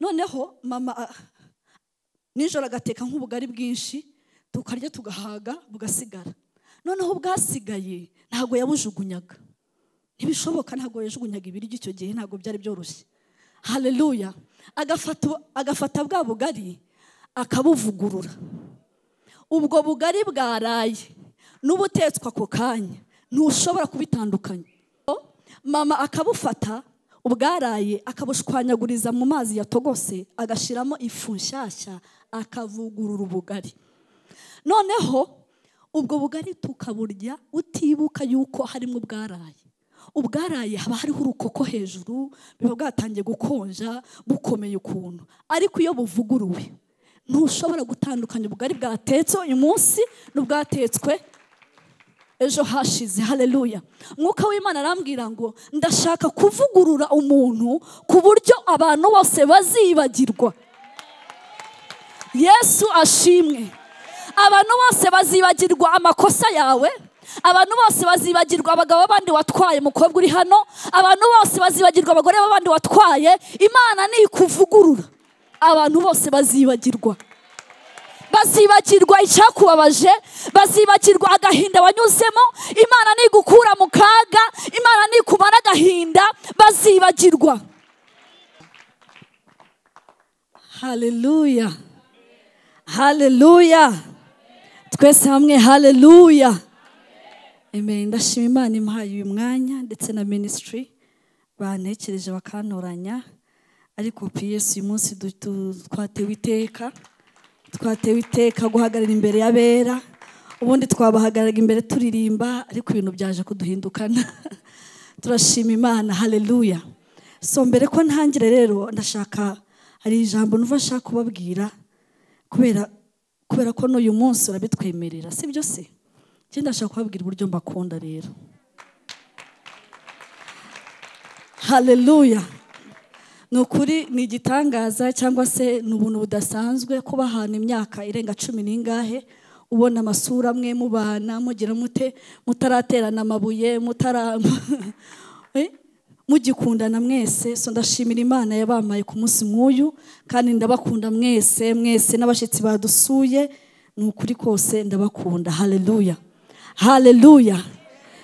noneho mama ah, nijoro agateka nk'ubugari bwinshi tukarya tugahaga bugasigara. Noneho bwasigaye ntabwo yabujugunyaga. Ntibishoboka ntabwo yajugunyaga ibiryo icyo gihe ntabwo byari byoroshye. Agafata agafata bwa bugari akabuvugurura. Ubwo bugari bwaraye n'ubutetswe ako kanya ntushobora kubitandukanya. Mama akabufata ubwaraye akabushwanyaguriza mu mazi yatogose agashyiramo ifu nshyashya akavugurura ubugari. Noneho ubwo bugari tukaburya utibuka yuko harimo ubwaraye. Ubwaraye haba hariho urukoko hejuru biba bwatangiye gukonja bukomeye ukuntu. Ariko iyo buvuguruwe ntushobora gutandukanya ubugari bwatetse uyu munsi n'ubwatetswe ejo hashize haleluya. Mwuka w'imana arambwira ngo ndashaka kuvugurura umuntu ku buryo abantu bose bazibagirwa. Yesu ashimwe. Abantu bose bazibagirwa amakosa yawe abantu bose bazibagirwa abagabo b'abandi watwaye umukobwa uri hano abantu bose bazibagirwa abagore b'abandi watwaye imana nikuvugurura abantu bose bazibagirwa. Bazibagirwa icyakubabaje bazibagirwa agahinda wanyuzemo imana nigukura mu kaga imana nikumara agahinda bazibagirwa haleluya haleluya twese hamwe haleluya Amen. ndashima imana imuhaye uyu mwanya ndetse na minisitiri bantekereje bakantoranya ariko piyesi uyu munsi twatewe iteka twatewe iteka guhagarara imbere y'abera ubundi twabahagararaga imbere turirimba ariko ibintu byaje kuduhindukana. Turashima imana haleluya. So mbere ko ntangire rero ndashaka hari ijambo numva nshaka kubabwira kubera kubera ko n'uyu munsi urabitwemerera si byo se? Njye ndashaka kubabwira uburyo mbakunda rero. Haleluya. Ni ukuri ni igitangaza cyangwa se ni ubuntu budasanzwe kuba ahantu imyaka irenga cumi n'ingahe ubona amasura amwe mubana mugira mute mutaraterana amabuye mutara Eh? mugikundana mwese so ndashimira imana yabamaye ku munsi nk'uyu kandi ndabakunda mwese mwese n'abashyitsi badusuye ni ukuri kose ndabakunda. Haleluya haleluya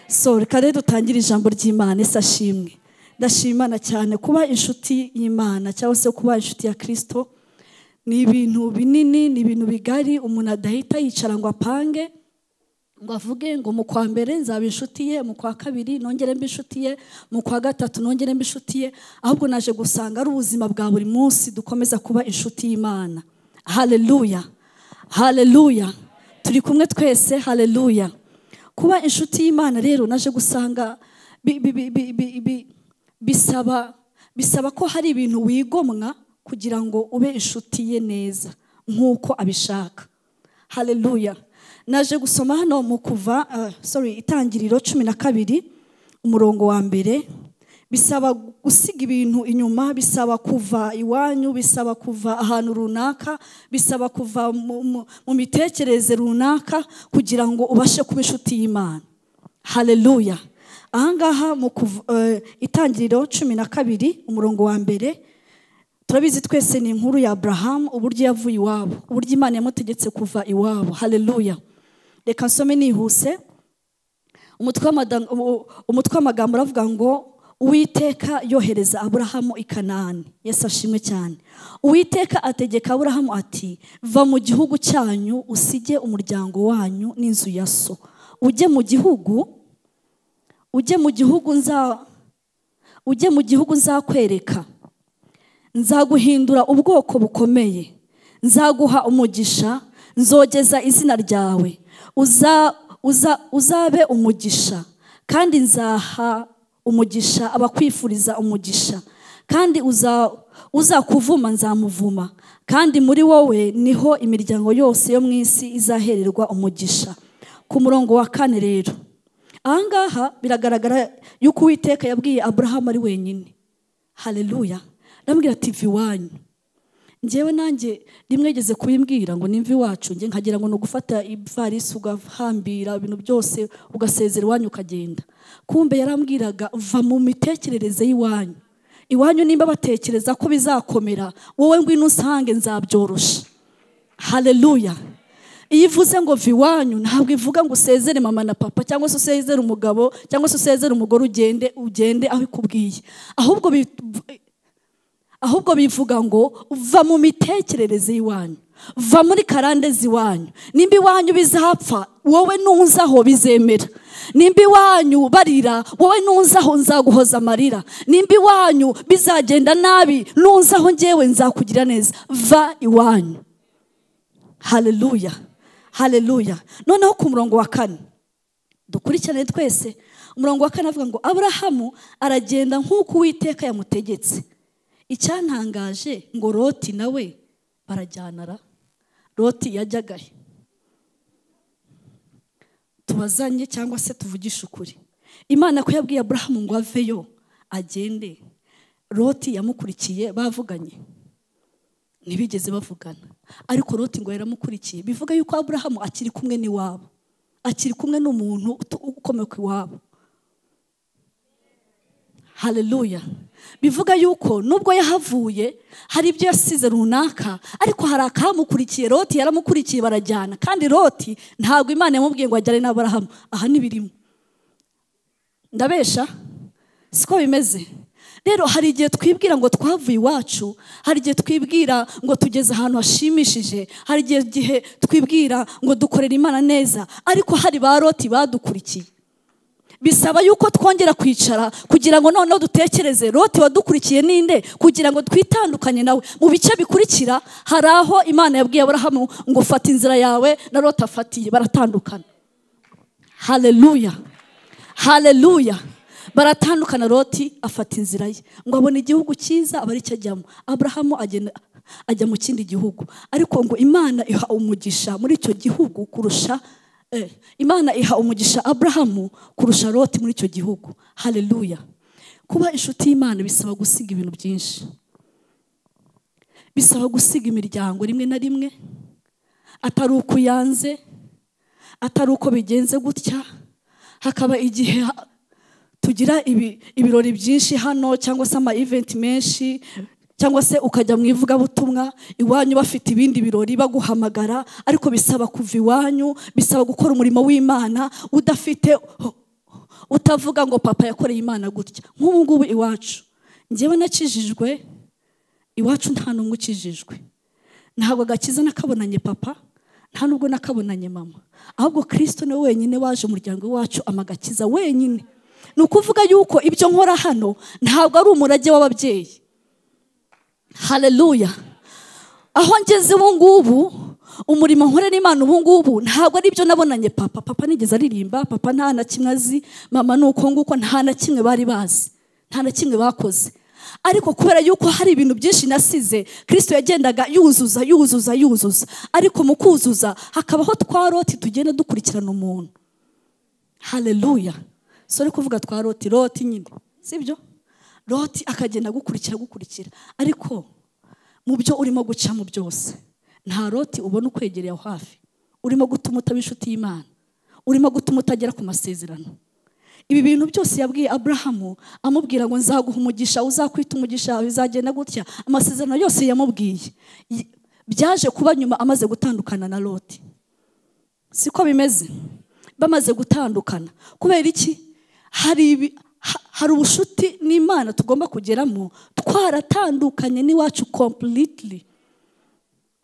so reka rero dutangire ijambo ry'imana ese ashimwe. Ndashima imana cyane kuba inshuti y'imana cyangwa se kuba inshuti ya kirisito ni ibintu binini ni ibintu bigari. Umuntu adahita yicara ngo apange ngo avuge ngo mu kwa mbere nzaba inshuti ye mu kwa kabiri nongere mbe inshuti ye mu kwa gatatu nongere mbe inshuti ye. Ahubwo naje gusanga ari ubuzima bwa buri munsi dukomeza kuba inshuti y'imana. Haleluya haleluya turi kumwe twese. Haleluya kuba inshuti y'imana rero naje gusanga bi- bi- bi- bi- bisaba bisaba ko hari ibintu wigomwa kugira ngo ube inshuti ye neza nk'uko abishaka. Haleluya naje gusoma hano mu kuva ah, sorry itangiriro cumi na kabiri umurongo wa mbere. Bisaba gusiga ibintu inyuma bisaba kuva iwanyu bisaba kuva ahantu runaka bisaba kuva mu, mitekerereze runaka kugira ngo ubashe kuba inshuti y'imana. Haleluya ahangaha mu eh, itangiriro cumi na kabiri umurongo wa mbere turabizi twese ni inkuru ya aburahamu uburyo yavuye iwabo uburyo imana yamutegetse kuva iwabo. Haleluya reka nsome nihuse. Umutwe w'amagambo uravuga ngo uwiteka yohereza aburahamu i kanani yesu ashimwe cyane. Uwiteka ategeka aburahamu ati va mu gihugu cyanyu usige umuryango wanyu n'inzu ya so. Ujye mu gihugu ujye mu gihugu nza ujye mu gihugu nzakwereka. Nzaguhindura ubwoko bukomeye. Nzaguha umugisha nzogeza izina ryawe. Uza, uza, uzabe umugisha. Kandi nzaha umugisha abakwifuriza umugisha. Kandi uza, uzakuvuma nzamuvuma. Kandi muri wowe ni ho imiryango yose yo mu isi izahererwa umugisha. Ku murongo wa kane rero. Ahangaha biragaragara yuko uwiteka yabwiye aburahamu ari wenyine. Haleluya ndamubwira ati va iwanyu ngewe nanjye rimwe yigeze kubimbwira ngo nimva iwacu njye nkagira ngo ni ugufata ivarisi ugahambira ibintu byose ugasezera iwanyu ukagenda. Kumbe yarambwiraga va mu mitekerereze y'iwanyu. Iwanyu nimba batekereza ko bizakomera wowe ngwino usange nzabyorosha. Haleluya iyo ivuze ngo va iwanyu ntabwo ivuga ngo usezere mama na papa cyangwa se usezere umugabo cyangwa se usezere umugore ugende ugende aho ikubwiye. Ahubwo ahubwo bivuga ngo va mu mitekerereze y'iwanyu va muri karande z'iwanyu nimba iwanyu bizapfa wowe nunzaho bizemera. Nimba iwanyu barira wowe nunzaho nzaguhoza amarira. Nimba iwanyu bizagenda nabi nunzaho ngewe nzakugira neza. Va iwanyu. Haleluya haleluya noneho ku murongo wa kane. Dukurikirane twese. Umurongo wa kane avuga ngo aburahamu aragenda nk'uko uwiteka yamutegetse. Icyantangaje ngo roti nawe barajyanara. Roti yajyagahe. Tubazanye cyangwa se tuvugishe ukuri. Imana ko yabwiye aburahamu ngo aveyo agende. Roti yamukurikiye bavuganye. Ntibigeze bavugana. Ariko roti ngo yaramukurikiye. Bivuga yuko aburahamu akiri kumwe n'iwabo. Akiri kumwe n'umuntu utu- ukomoka iwabo. Haleluya bivuga yuko nubwo yahavuye hari ibyo yasize runaka ariko hari akamukurikiye. Roti yaramukurikiye barajyana. Kandi roti ntabwo imana yamubwiye ngo ajyane n'aburahamu aha ntibirimo ndabesha siko bimeze? Rero hari igihe twibwira ngo twavuye iwacu hari igihe twibwira ngo tugeze ahantu hashimishije hari igihe gihe twibwira ngo dukorera imana neza ariko hari ba roti badukurikiye. Bisaba yuko twongera kwicara kugira ngo noneho dutekereze roti wadukurikiye ninde kugira ngo twitandukanye nawe. Mu bice bikurikira hari aho imana yabwiye aburahamu ngo fata inzira yawe na roti afatiye baratandukana. Haleluya haleluya baratandukana. Roti afata inzira ye. Ngo abone igihugu cyiza aba ari cyo ajyamo. Aburahamu ajya mu kindi gihugu. Ariko ngo imana iha umugisha muri icyo gihugu kurusha eh, imana iha umugisha aburahamu kurusha roti muri icyo gihugu. Haleluya kuba inshuti y'imana bisaba gusiga ibintu byinshi. Bisaba gusiga imiryango rimwe na rimwe. Atari uko uyanze atari uko bigenze gutya. Hakaba igihe tugira ibi- ibirori byinshi hano cyangwa se ama event menshi cyangwa se ukajya mu ivugabutumwa iwanyu bafite ibindi birori baguhamagara ariko bisaba kuva iwanyu bisaba gukora umurimo w'imana udafite utavuga ngo papa yakoreye imana gutya. Nk'ubu ngubu iwacu. Njyewe nakijijwe iwacu nta n'umwe ukijijwe. Ntabwo agakiza nakabonanye papa nta nubwo nakabonanye mama. Ahubwo kirisito ni we wenyine waje umuryango wacu amagakiza wenyine. Ni ukuvuga yuko ibyo nkora hano ntabwo ari umurage w'ababyeyi. Haleluya aho ngeze ubu ngubu umurimo nkorera imana ubu ngubu ntabwo ari byo nabonanye. Papa papa nigeze aririmba papa nta na kimwe azi mama ni uko nguko nta na kimwe bari bazi nta na kimwe bakoze. Ariko kubera yuko hari ibintu byinshi nasize kirisito yagendaga yuzuza yuzuza yuzuza. Ariko mu kuzuza hakabaho twa roti tugenda dukurikirana umuntu. Haleluya sore kuvuga twa roti roti nyine sibyo roti akagenda agukurikira agukurikira. Ariko mu byo urimo gucamo byose nta roti ubona ukwegereye aho hafi. Urimo gutuma utaba inshuti y'imana. Urimo gutuma utagera ku masezerano. Ibi bintu byose yabwiye aburahamu amubwira ngo nzaguha umugisha uzakwita umugisha bizagenda gutya. Amasezerano yose yamubwiye. Byaje kuba nyuma amaze gutandukana na loti siko bimeze? Bamaze gutandukana. Kubera iki? Hari ubushuti n'imana tugomba kugeramo twaratandukanye n'iwacu completely.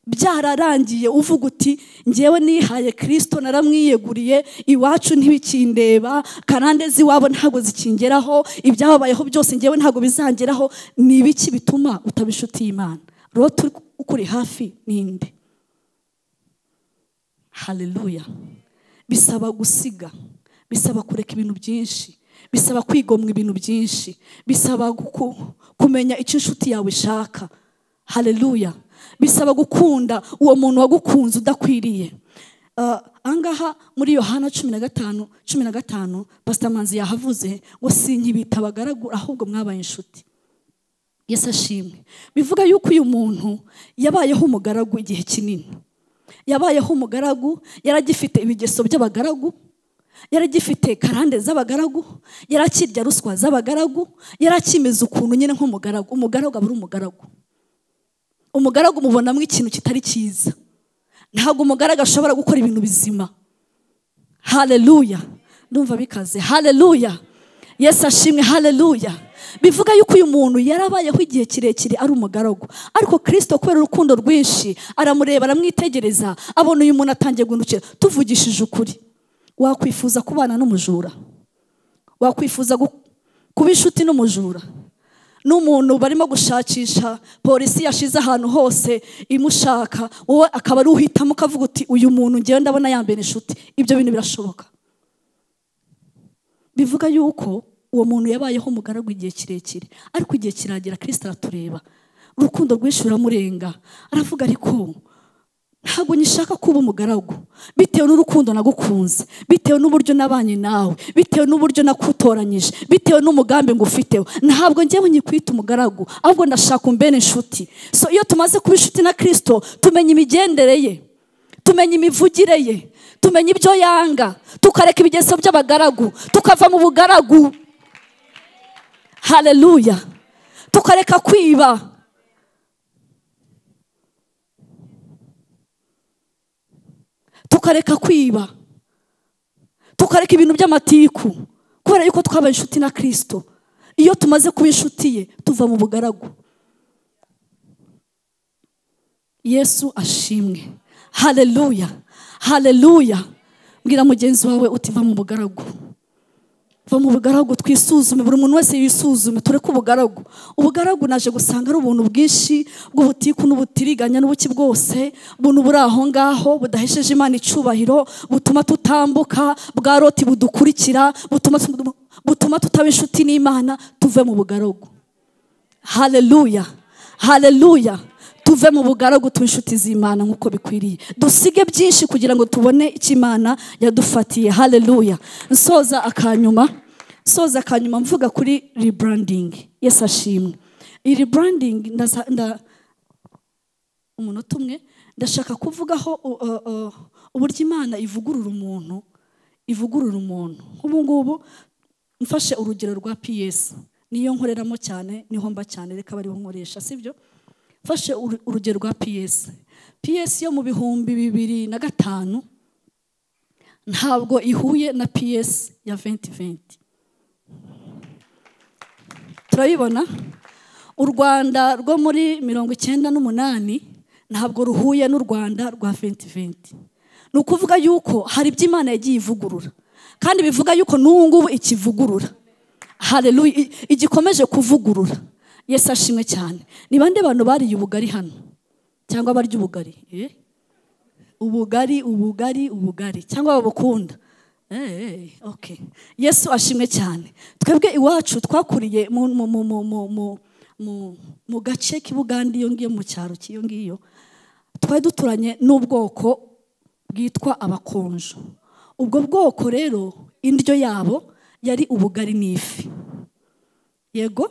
Byararangiye uvuga uti ngewe nihaye kirisito naramwiyeguriye iwacu ntibikindeba karande z'iwabo ntabwo zikingeraho ibyababayeho byose ngewe ntabwo bizangeraho. Ni ibiki bituma utaba inshuti y'imana uri- ukuri hafi ninde haleluya bisaba gusiga bisaba kureka ibintu byinshi. Bisaba kwigomwa ibintu byinshi. Bisaba kumenya icyo inshuti yawe ishaka. Haleluya bisaba gukunda uwo muntu wagukunze udakwiriye. Ah, ahangaha muri yohana cumi na gatanu cumi na gatanu pasita manzi yahavuze ngo sinkibita abagaragu ahubwo mwabaye inshuti. Yesu ashimwe. Bivuga yuko uyu muntu yabayeho umugaragu igihe kinini. Yabayeho umugaragu yaragifite ibigeso by'abagaragu. Yari agifite karande z'abagaragu yari akirya ruswa z'abagaragu yari akimeze ukuntu nyine nk'umugaragu umugaragu aba ari umugaragu. Umugaragu umubonamo ikintu kitari cyiza. Ntabwo umugaragu ashobora gukora ibintu bizima. Haleluya ndumva bikaze. Haleluya yesu ashimwe. Haleluya bivuga yuko uyu muntu yarabayeho igihe kirekire ari umugaragu. Ariko kirisito kubera urukundo rwinshi aramureba aramwitegereza abona uyu muntu atangiye guhindukira. Tuvugishije ukuri. Wakwifuza kubana n'umujura wakwifuza kuba inshuti n'umujura. N'umuntu barimo gushakisha polisi yashize ahantu hose imushaka wowe akaba ari uhitamo ukavuga uti uyu muntu ngewe ndabona yambera inshuti. Ibyo bintu birashoboka. Bivuga yuko uwo muntu yabayeho umugaragu igihe kirekire ariko igihe kiragera kirisita aratureba. Urukundo rwinshi ruramurenga aravuga ariko ntabwo nyishaka kuba umugaragu. Bitewe n'urukundo nagukunze. Bitewe n'uburyo nabanye nawe. Bitewe n'uburyo nakutoranyije. Bitewe n'umugambi ngufiteho. Ntabwo ngewe nyikwita umugaragu ahubwo ndashaka umbene inshuti so iyo tumaze kuba inshuti na kirisito tumenya imigendere ye. Tumenya imivugire ye. Tumenya ibyo yanga. Tukareka ibigeso by'abagaragu. Tukava mu bugaragu. Haleluya tukareka kwiba. Tukareka kwiba. Tukareka ibintu by'amatiku. Kubera yuko twabaye inshuti na kirisito iyo tumaze kuba inshuti ye tuva mu bugaragu. Yesu ashimwe. Haleluya haleluya mbwira mugenzi wawe uti va mu bugaragu. Va mu bugaragu twisuzume buri muntu wese yisuzume tureke ubugaragu ubugaragu naje gusanga ari ubuntu bwinshi bw'ubutiku n'ubutiriganya n'ubuki bwose buntu buri aho ngaho budahesheje imana icubahiro butuma tutambuka bwa roti budukurikira butuma tutaba inshuti n'imana tuve mu bugaragu. Haleluya haleluya tuve mu bugaragu tuba inshuti z'imana nk'uko bikwiriye. Dusige byinshi kugira ngo tubone icyo imana yadufatiye. Haleluya nsoza akanyuma nsoza akanyuma mvuga kuri rebranding. Yesu ashimwe. Iyi nda umunota umwe. Ndashaka kuvugaho uh, uh, uh, uburyo imana ivugurura umuntu ivugurura umuntu. Nk'ubu ngubu mfashe urugero rwa ps niyo nkoreramo cyane ni ho mba cyane. Reka bariho nkoresha sibyo? Mfashe uru- urugero rwa ps ps yo mu bihumbi bibiri na gatanu ntabwo ihuye na ps ya 2020 turabibona u rwanda rwo muri mirongo icyenda n'umunani ntabwo ruhuye n'u rwanda rwa 2020 ni ukuvuga yuko hari ibyo imana yagiye ivugurura. Kandi bivuga yuko n'ubu ngubu ikivugurura. Haleluya i- igikomeje kuvugurura. Yesu ashimwe cyane. Ni bande bantu bariye ubugari hano? Cyangwa barya ubugari? Eh? ubugari ubugari ubugari. Cyangwa babukunda? Eh, eh, yesu ashimwe cyane. Twebwe iwacu twakuriye mu, gace k'ibuganda iyo ngiyo mu cyaro cy'iyo ngiyo twari duturanye n'ubwoko bwitwa abakonjo. Ubwo bwoko rero indyo yabo yari ubugari n'ifi. Yego?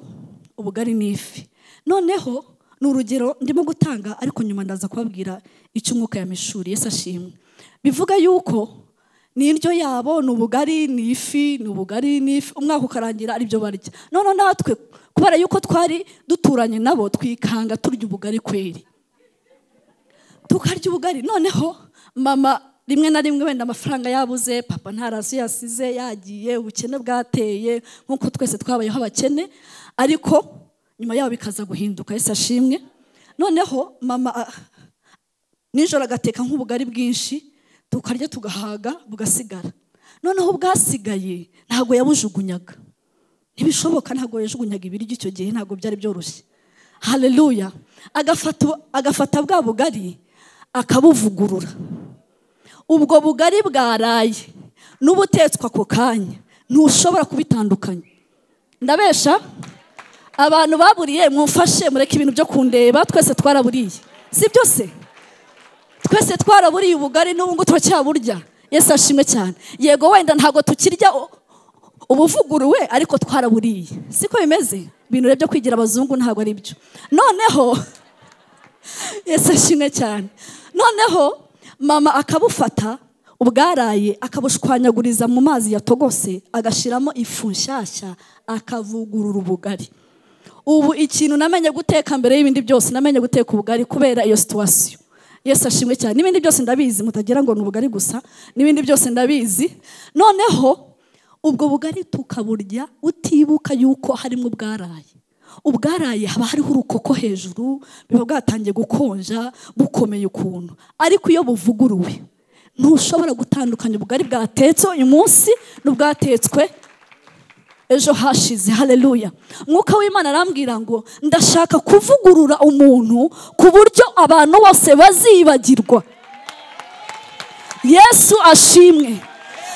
Ubugari n'ifi. Noneho ni urugero ndimo gutanga ariko nyuma ndaza kubabwira icyo umwuka yamishuri yesu ashimwe. Bivuga yuko ni indyo yabo ni ubugari ni ifi ni ubugari n'ifi umwaka ukarangira ari byo barya. Noneho natwe kubera yuko twari duturanye nabo twikanga turya ubugari kweri. Tukarya ubugari. Noneho mama rimwe na rimwe wenda amafaranga yabuze papa ntarazo yasize yagiye ubukene bwateye nk'uko twese twabayeho abakene ariko nyuma yaho bikaza guhinduka yesi ashimwe. Noneho mama ah, nijoro agateka nk'ubugari bwinshi tukarya tugahaga bugasigara. Noneho bwasigaye ntabwo yabujugunyaga. Ntibishoboka ntabwo yajugunyaga ibiryo icyo gihe ntabwo byari byoroshye. Haleluya agafata bwa bugari akabuvugurura. Ubwo bugari bwaraye n'ubutetswe ako kanya ntushobora kubitandukanya. Ndabesha abantu baburiye mumfashe mureke ibintu byo kundeba twese twaraburiye. Si byose twese twaraburiye ubugari n'ubu ngubu turacyaburya yesu ashimwe cyane. Yego wenda ntabwo tukirya ubuvuguruwe ariko twaraburiye. Siko bimeze? Ibintu byo kwigira abazungu ntabwo ari byo. Noneho yesu ashimwe cyane. Noneho mama akabufata ubwaraye akabushwanyaguriza mu mazi yatogose agashyiramo ifu nshyashya akavugurura ubugari. Ubu ikintu namenye guteka mbere y'ibindi byose namenye guteka ubugari kubera iyo situwasiyo. Yesu ashimwe cyane. N'ibindi byose ndabizi mutagira ngo ni ubugari gusa n'ibindi byose ndabizi. Noneho ubwo bugari tukaburya utibuka yuko harimo ubwaraye. Ubwaraye haba hariho urukoko hejuru biba bwatangiye gukonja bukomeye ukuntu. Ariko iyo buvuguruwe ntushobora gutandukanya ubugari bwatetse uyu munsi n'ubwatetswe ejo hashize. Haleluya. Mwuka w'imana arambwira ngo ndashaka kuvugurura umuntu ku buryo abantu bose bazibagirwa. Yesu ashimwe.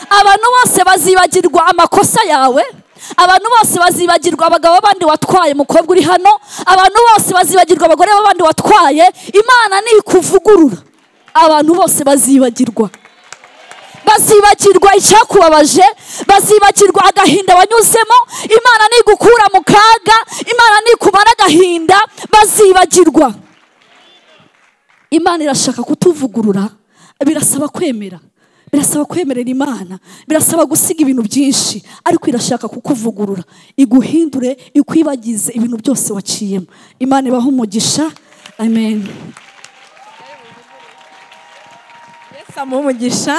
Abantu bose bazibagirwa amakosa yawe. Abantu bose bazibagirwa abagabo b'abandi watwaye umukobwa uri hano. Abantu bose bazibagirwa abagore b'abandi watwaye. Imana nikuvugurura abantu bose bazibagirwa. Bazibagirwa icyakubabaje bazibagirwa agahinda wanyuzemo imana nigukura mu kaga imana nikumara agahinda bazibagirwa imana irashaka kutuvugurura birasaba kwemera birasaba kwemerera imana birasaba gusiga ibintu byinshi ariko irashaka kukuvugurura. Iguhindure ikwibagize ibintu byose waciyemo. Imana ibaha umugisha. Amen. Umugisha.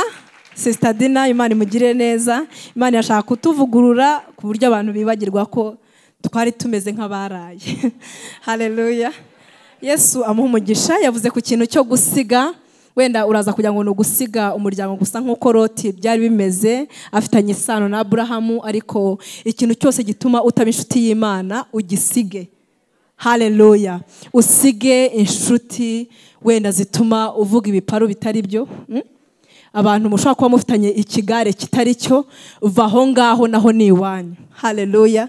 Sisita dina imana imugirire neza. Imana irashaka kutuvugurura ku buryo abantu bibagirwa ko twari tumeze nk'abaraye. Hareruya yesu amuha umugisha yavuze ku kintu cyo gusiga. Wenda uraza kugira ngo ni ugusiga umuryango gusa nk'uko roti byari bimeze afitanye isano na aburahamu ariko ikintu cyose gituma utaba inshuti y'imana ugisige. Hareruya usige inshuti wenda zituma uvuga ibiparu bitari byo mm? Abantu mushobora kuba mufitanye ikigare kitari cyo va aho ngaho naho ni iwanyu. Hareruya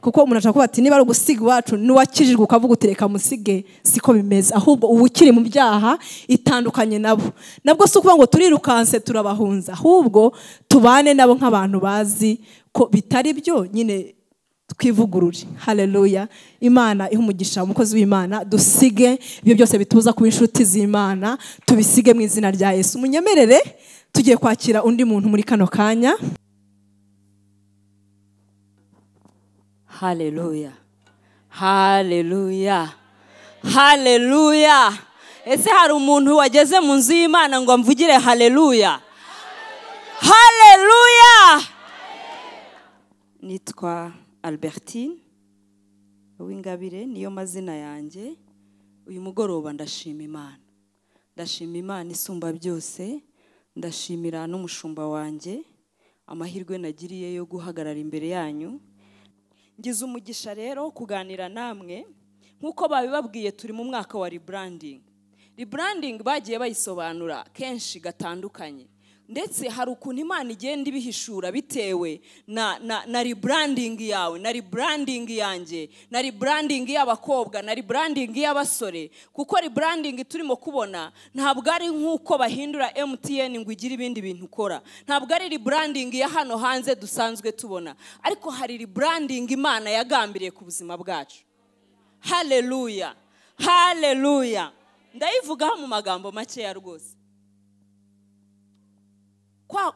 kuko umuntu ashobora kuba ati niba ari ugusiga iwacu n'uwakijijwe ukavuga uti reka musige siko bimeze. Ahubwo uba ukiri mu byaha itandukanye nabo. Nabwo si ukuvuga ngo turirukanse turabahunza. Ahubwo tubane nabo nk'abantu bazi ko bitari byo nyine twivugurure. Hareruya imana iha umugisha umukozi w'imana. Dusige ibyo byose bituza kuba inshuti z'imana tubisige mu izina rya yesu. Munyemerere tugiye kwakira undi muntu muri kano kanya. Haleluya haleluya haleluya ese hari umuntu wageze mu nzu y'imana ngo amvugire haleluya haleluya nitwa albertine uwingabire niyo mazina yanjye. Uyu mugoroba ndashima imana. Ndashima imana isumba byose ndashimira n'umushumba wanjye. Amahirwe nagiriye yo guhagarara imbere yanyu. Ngize umugisha rero kuganira namwe nk'uko babibabwiye turi mu mwaka wa rebranding. Rebranding bagiye bayisobanura kenshi gatandukanye. Ndetse hari ukuntu imana igenda ibihishura bitewe na na na rebranding yawe na rebranding yanjye na rebranding y'abakobwa na rebranding y'abasore. Kuko rebranding turimo kubona ntabwo ari nk'uko bahindura MTN ngo igire ibindi bintu ukora. Ntabwo ari rebranding ya hano hanze dusanzwe tubona. Ariko hari rebranding imana yagambiriye ku buzima bwacu. Haleluya haleluya ndayivugaho mu magambo makeya rwose.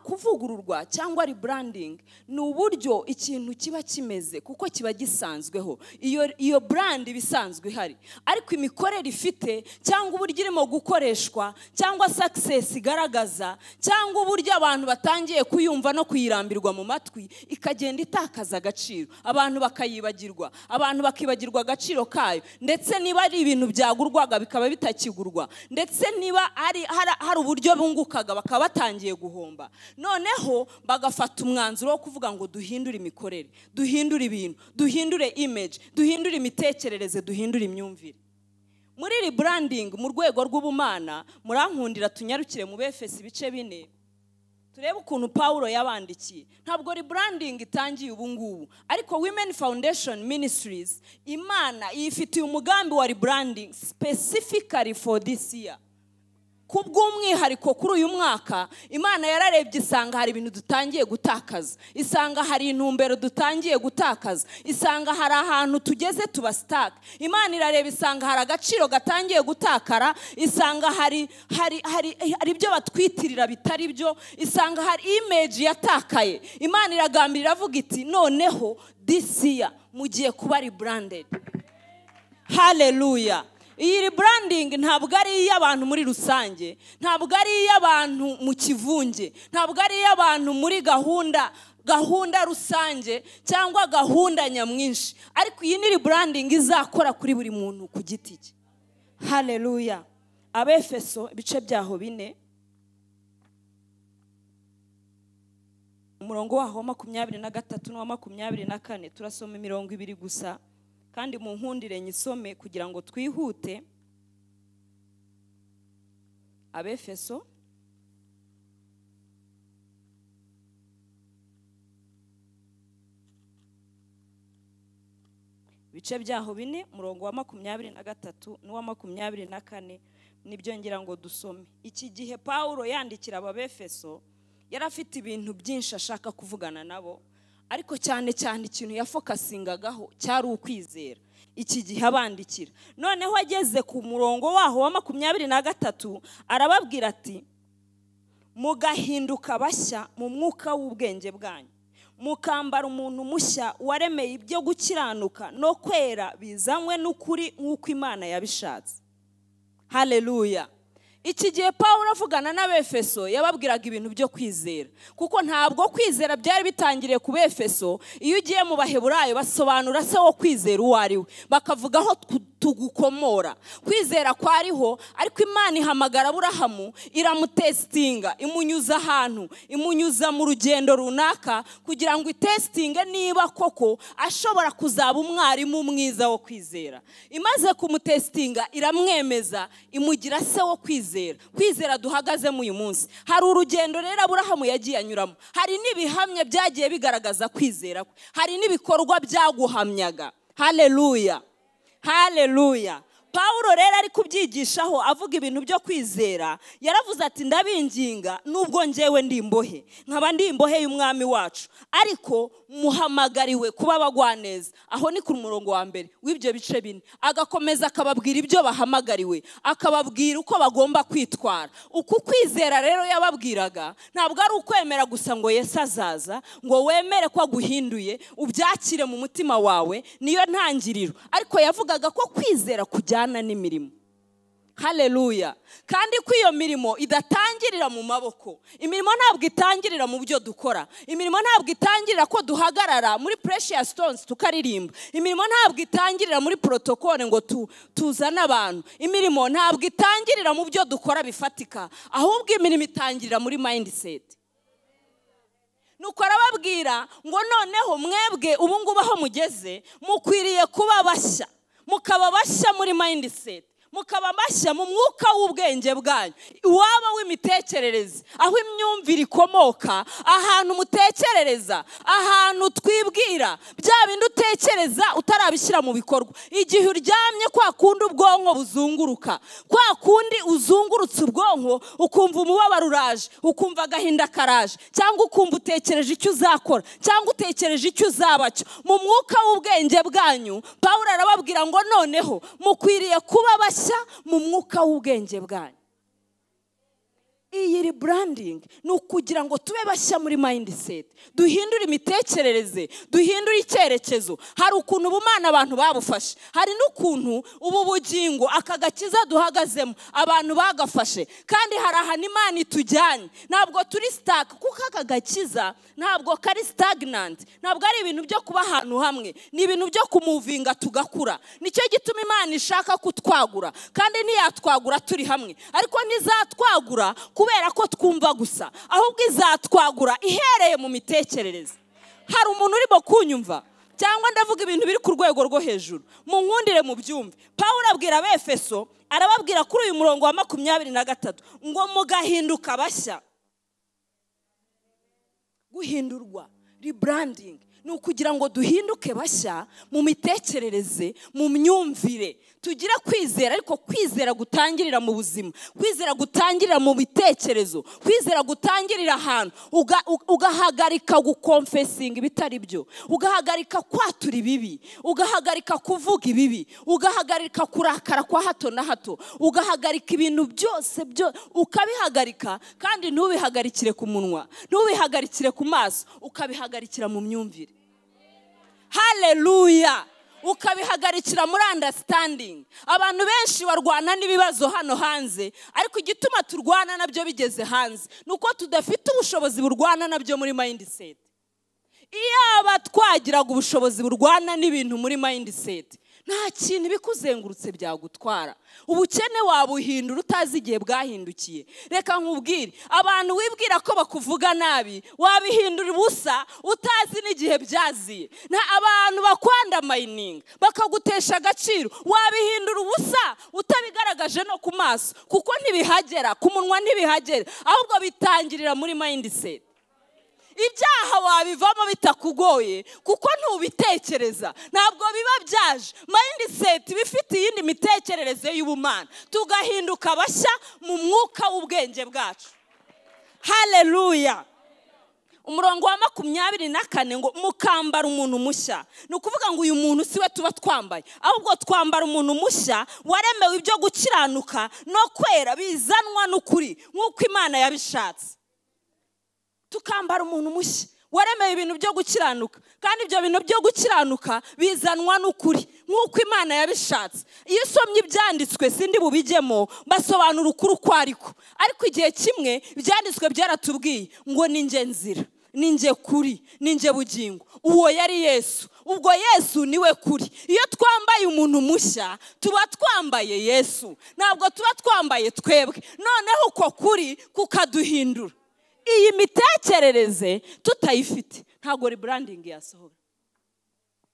Kuvugururwa cyangwa rebranding ni uburyo ikintu kiba kimeze kuko kiba gisanzweho. Iyo iyo brand iba isanzwe ihari. Ariko imikorere ifite cyangwa uburyo irimo gukoreshwa cyangwa success igaragaza cyangwa uburyo abantu batangiye kuyumva no kuyirambirwa mu matwi ikagenda itakaza agaciro. Abantu bakayibagirwa. Abantu bakibagirwa agaciro kayo. Ndetse niba ari ibintu byagurwaga bikaba bitakigurwa. Ndetse niba hari- hari uburyo bungukaga bakaba batangiye guhomba. Noneho bagafata umwanzuro wo kuvuga ngo duhindure imikorere duhindure ibintu duhindure image duhindure imitekerereze duhindure imyumvire. Muri rebranding mu rwego rw'ubumana murankundira tunyarukire mu befesi ibice bine. Turebe ukuntu pawulo yabandikiye. Ntabwo rebranding itangiye ubu ngubu ariko women foundation ministries imana yifitiye umugambi wa rebranding specifically for this year. Ku bw'umwihariko kuri uyu mwaka imana yararebye isanga hari ibintu dutangiye gutakaza. Isanga hari intumbero dutangiye gutakaza. Isanga hari ahantu tugeze tuba sitaka imana irareba isanga hari agaciro gatangiye gutakara. Isanga hari hari hari ibyo batwitirira bitari byo. Isanga hari imeji yatakaye. Imana iragambira iravuga iti noneho disiya mugiye kuba riburandedi haleluya iyi rebranding ntabwo ari iy'abantu muri rusange. Ntabwo ari iy'abantu mu kivunge. Ntabwo ari iy'abantu muri gahunda gahunda rusange cyangwa gahunda nyamwinshi. Ariko iyi ni rebranding izakora kuri buri muntu ku giti cye. Haleluya abefeso ibice byaho bine. Umurongo waho wa makumyabiri na gatatu n'uwa makumyabiri na kane. Turasoma imirongo ibiri gusa. Kandi mu nkundire nyisome kugira ngo twihute. Abefeso. Ibice byaho bine umurongo wa makumyabiri na gatatu n'uwa makumyabiri na kane ni byo ngira ngo dusome. Iki gihe paul yandikira ababefeso yari afite ibintu byinshi ashaka kuvugana nabo. Ariko cyane cyane ikintu yafokasingagaho cyari ukwizera. Iki gihe abandikira. Noneho ageze ku murongo waho wa makumyabiri na gatatu arababwira ati mugahinduka bashya mu mwuka w'ubwenge bwanyu. Mukambara umuntu mushya waremeye ibyo gukiranuka no kwera bizanywe n'ukuri nk'uko imana yabishatse. Haleluya iki gihe paul avugana n'abefeso yababwiraga ibintu byo kwizera. Kuko ntabwo kwizera byari bitangiriye ku befeso iyo ugiye mu baheburayo basobanura se wo kwizera uwo ari we. Bakavuga aho tugukomora. Kwizera kwariho ariko imana ihamagara aburahamu iramutesitinga imunyuza ahantu imunyuza mu rugendo runaka kugira ngo itesitinge niba koko ashobora kuzaba umwarimu mwiza wo kwizera. Imaze kumutesitinga iramwemeza imugira se wo kwizera. Kwizera. Duhagazemo uyu munsi. Hari urugendo rero aburahamu yagiye anyuramo. Hari n'ibihamya byagiye bigaragaza kwizera kwe. Hari n'ibikorwa byaguhamyaga. Haleluya. Haleluya. Paul rero ari kubyigishaho avuga ibintu byo kwizera yaravuze ati ndabinginga nubwo ngewe ndi imbohe nkaba ndi imbohe y'umwami wacu. Ariko muhamagariwe kuba abagwaneza. Aho ni ku murongo wa mbere w'ibyo bice bine. Agakomeza akababwira ibyo bahamagariwe akababwira uko bagomba kwitwara. Uku kwizera rero yababwiraga ntabwo ari ukwemera gusa ngo Yesu azaza ngo wemere ko aguhinduye ubyakire mu mutima wawe niyo ntangiriro. Ariko yavugaga ko kwizera kujyana n'imirimo. Haleluya kandi ko iyo mirimo idatangirira mu maboko. Imirimo ntabwo itangirira mu byo dukora. Imirimo ntabwo itangirira ko duhagarara muri precious stones tukaririmba. Imirimo ntabwo itangirira muri protocole ngo tuzane abantu. Imirimo ntabwo itangirira mu byo dukora bifatika ahubwo imirimo itangirira muri mindset. Nuko arababwira ngo noneho mwebwe ubu ngubu aho mugeze mukwiriye kuba bashya. Mukaba bashya muri mindset mukaba bashya mu mwuka w'ubwenge bwanyu. Iwaba w'imitekerereze aho imyumvire ikomoka ahantu mutekerereza ahantu twibwira bya bindi utekereza utarabishyira mu bikorwa. Igihe uryamye kwa kundi ubwonko buzunguruka kwa kundi uzungurutse ubwonko ukumva umubabaro uraje ukumva agahinda karaje cyangwa ukumva utekereje icyo uzakora cyangwa utekereje icyo uzaba cyo. Mu mwuka w'ubwenge bwanyu paul arababwira ngo noneho mukwiriye kuba bashya mu mwuka w'ubwenge bwanyu iyi rebranding ni ukugira ngo tube bashya muri mindset. Duhindure imitekerereze duhindure icyerekezo. Hari ukuntu ubumana abantu babufashe. Hari n'ukuntu ubu bugingo aka gakiza duhagazemo abantu bagafashe. Kandi hari ahantu imana itujyanye. Ntabwo turi sitaka kuko aka gakiza ntabwo kari stagnant. Ntabwo ari ibintu byo kuba ahantu hamwe. Ni ibintu byo kumuvinga tugakura. Nicyo gituma imana ishaka kutwagura. Kandi ntiyatwagura turi hamwe. Ariko ntizatwagura kubera ko twumva gusa. Ahubwo izatwagura ihereye mu mitekerereze. Hari umuntu urimo kunyumva cyangwa ndavuga ibintu biri ku rwego rwo hejuru. Mu nkundire mu byumve paul abwira abefeso arababwira kuri uyu murongo wa makumyabiri na gatatu ngo mugahinduka bashya. Guhindurwa. Rebranding. Ni ukugira ngo duhinduke bashya mu mitekerereze mu myumvire. Tugire kwizera ariko kwizera gutangirira mu buzima kwizera gutangirira mu bitekerezo kwizera gutangirira ahantu. Ugahagarika gukomfesinga ibitari byo. Ugahagarika kwatura ibibi. Ugahagarika kuvuga ibibi. Ugahagarika kurakara kwa hato na hato. Ugahagarika ibintu byose byo ukabihagarika kandi ntubihagarikire ku munwa ntubihagarikire ku maso ukabihagarikira mu myumvire. Haleluya ukabihagarikira muri understanding. Abantu benshi barwana n'ibibazo hano hanze ariko igituma turwana na byo bigeze hanze ni uko tudafite ubushobozi burwana na byo muri mindset. Iyaba twagiraga ubushobozi burwana n'ibintu muri mindset nta kintu ibikuzengurutse byagutwara. Ubukene wabuhindura utazi igihe bwahindukiye. Reka nkubwire abantu wibwira ko bakuvuga nabi wabihindura ubusa utazi n'igihe byaziye. Nta abantu bakwandamayininga bakagutesha agaciro. Wabihindura ubusa utabigaragaje no ku maso kuko ntibihagera ku munwa ntibihagera ahubwo bitangirira muri mindset. Ibyaha wabivamo bitakugoye kuko ntubitekereza. Ntabwo biba byaje. Mindset iba ifite iyindi mitekerereze y'ubumana. Tugahinduka bashya mu mwuka w'ubwenge bwacu. Haleluya umurongo wa makumyabiri na kane ngo mukambara umuntu mushya. Ni ukuvuga ngo uyu muntu si we tuba twambaye. Ahubwo twambara umuntu mushya waremewe ibyo gukiranuka no kwera bizanwa n'ukuri nk'uko imana yabishatse. Tukambara umuntu mushya. Waremeye ibintu byo gukiranuka. Kandi ibyo bintu byo gukiranuka bizanwa n'ukuri. Nk'uko imana yabishatse. Iyo usomye ibyanditswe sindi bubijyemo basobanura ukuri uko ariko. Ariko igihe kimwe ibyanditswe byaratubwiye ngo ni nge nzira ni nge kuri ni nge bugingo. Uwo yari yesu. Ubwo yesu ni we kuri. Iyo twambaye umuntu mushya tuba twambaye yesu. Ntabwo tuba twambaye twebwe. Noneho uko kuri kukaduhindura. Iyi mitekerereze tutayifite. Ntabwo riburandingi yasohora.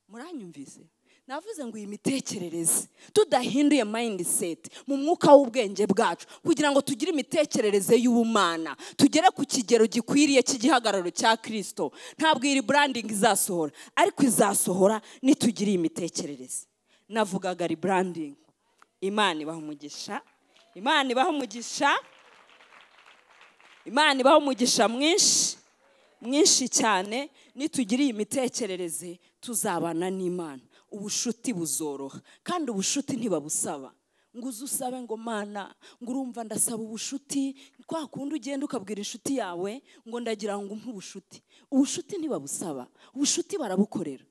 Muranyumvise? Navuze ngo iyi mitekerereze. Tudahinduye mayindiseti mu mwuka w'ubwenge bwacu. Kugira ngo tugire imitekerereze y'ubumana. Tugere ku kigero gikwiriye cy'igihagararo cya kirisito ntabwo iyi riburandingi izasohora. Ariko izasohora nitugire iyi mitekerereze. Navugaga riburandingi imana ibaha umugisha. Imana ibaha umugisha. Imana ibaho umugisha mwinshi mwinshi cyane nitugira iyi mitekerereze tuzabana n'imana. Ubushuti buzoroha kandi ubushuti ntibabusaba. Ngo uze usabe ngo mana ngo urumva ndasaba ubushuti kwa kundi ugenda ukabwira inshuti yawe ngo ndagira ngo umpe ubushuti. Ubushuti ntibabusaba ubushuti barabukorera.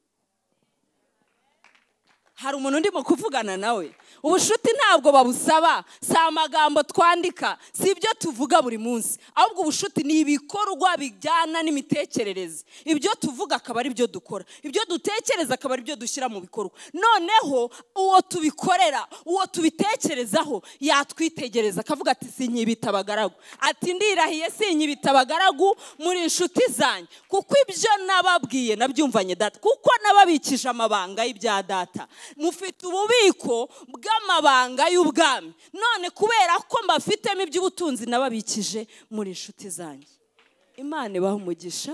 Hari umuntu ndimo kuvugana nawe. Ubushuti ntabwo babusaba. Si amagambo twandika. Si ibyo tuvuga buri munsi. Ahubwo ubushuti ni ibikorwa bijyana n'imitekerereze. Ibyo tuvuga akaba ari byo dukora. Ibyo dutekereza akaba ari byo dushyira mu bikorwa. Noneho uwo tubikorera uwo tubitekerezaho yatwitegereza. Akavuga ati sinyibita abagaragu. Ati ndirahiye sinyibita abagaragu muri inshuti zanjye. Kuko ibyo nababwiye nabyumvanye data. Kuko nababikije amabanga y'ibya data. Mufite ububiko bw'amabanga y'ubwami. None kubera ko mbafitemo iby'ubutunzi nababikije muri inshuti zanjye. Imana ibaha umugisha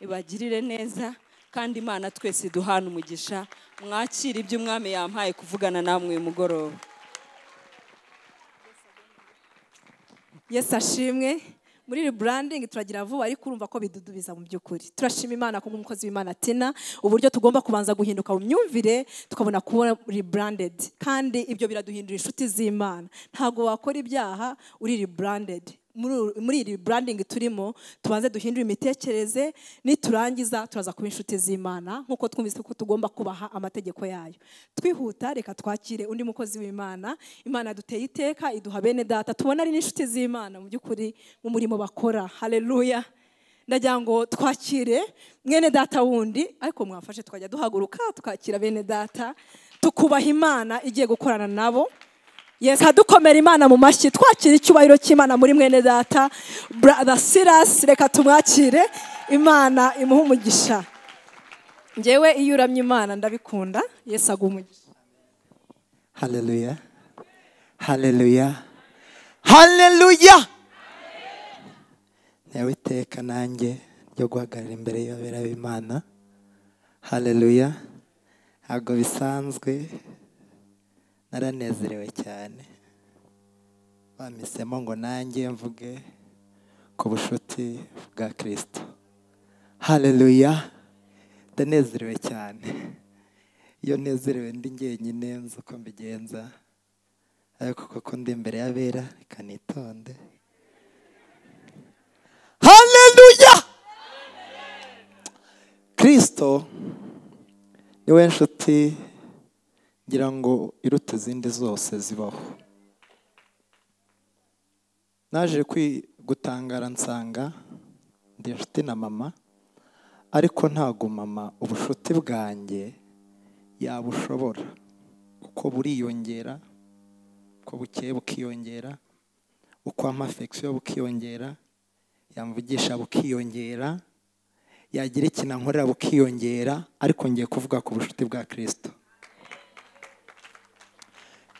ibagirire neza kandi imana twese iduhana umugisha mwakire ibyo umwami yampaye kuvugana namwe uyu mugoroba. Yesu ashimwe. Muri iri burandingi turagira vuba ariko urumva ko bidudubiza mu by'ukuri. Turashima imana kubwo umukozi w'imana tina uburyo tugomba kubanza guhinduka mu myumvire tukabona kuba riburandedi kandi ibyo biraduhindura inshuti z'imana. Ntabwo wakora ibyaha uri riburandedi muri iri burandingi turimo tubanze duhindure imitekerereze niturangiza turaza kuba inshuti z'imana nk'uko twumvise ko tugomba kubaha amategeko yayo. Twihuta reka twakire undi mukozi w'imana. Imana duteye iteka iduha bene data tubona ari n'inshuti z'imana mu by'ukuri mu murimo bakora. Hareruya ndagira ngo twakire mwene data wundi ariko mwafashe tukajya duhaguruka tukakira bene data tukubaha imana igiye gukorana nabo. Yes, hadukomera imana mu mashyi. Twakira icyubahiro cy'imana muri mwene data. Brother Silas reka tumwakire. Imana imuha umugisha. Ngewe iyo uramye imana ndabikunda. Aguha umugisha. Hallelujah. Hallelujah. Hallelujah. Nawe iteka nanjye ryo guhagarara imbere y'abera b'Imana. Haleluya ntabwo bisanzwe. Naranezerewe cyane. Bamisemo ngo nanjye mvuge ku bushuti bwa kirisito haleluya ndanezerewe cyane. Iyo nezerewe ndi njyenyine nzi uko mbigenza. Ariko koko ndi imbere y'abera reka nitonde. Haleluya kirisito ni we nshuti ngira ngo iruta izindi zose zibaho. Naje gutangara nsanga ndi inshuti na mama ariko ntago mama ubushuti bwanjye yabushobora. Kuko buriyongera uko bukeye bukiyongera uko amafekisiyo bukiyongera yamvugisha bukiyongera yagira ikintu ankorera bukiyongera ariko ngiye kuvuga ku bushuti bwa kirisito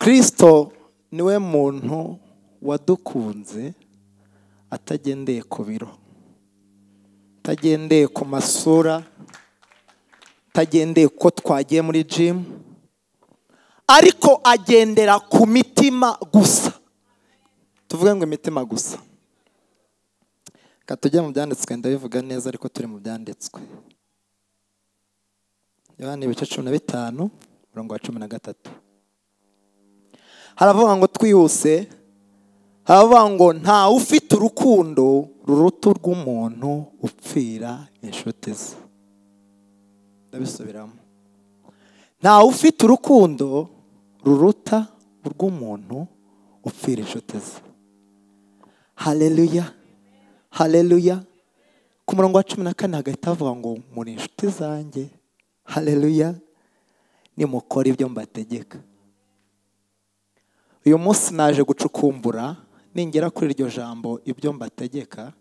kirisito ni we muntu wadukunze atagendeye ku biro atagendeye ku masura atagendeye ko twagiye muri jimu ariko agendera ku mitima gusa. Tuvuge ngo imitima gusa. Tujye mu byanditswe ndabivuga neza ariko turi mu byanditswe. Yohani ibice cumi na bitanu umurongo wa cumi na gatatu. Haravuga ngo twihuse haravuga ngo ntawe ufite urukundo ruruta urw'umuntu upfira inshuti ze. Ndabisubiramo. Ntawe ufite urukundo ruruta urw'umuntu upfira inshuti ze. Haleluya haleluya ku murongo wa cumi na kane hagahita havuga ngo muri inshuti zanjye. Haleluya nimukora ibyo mbategeka. Uyu munsi naje gucukumbura ningera kuri iryo jambo ibyo mbategeka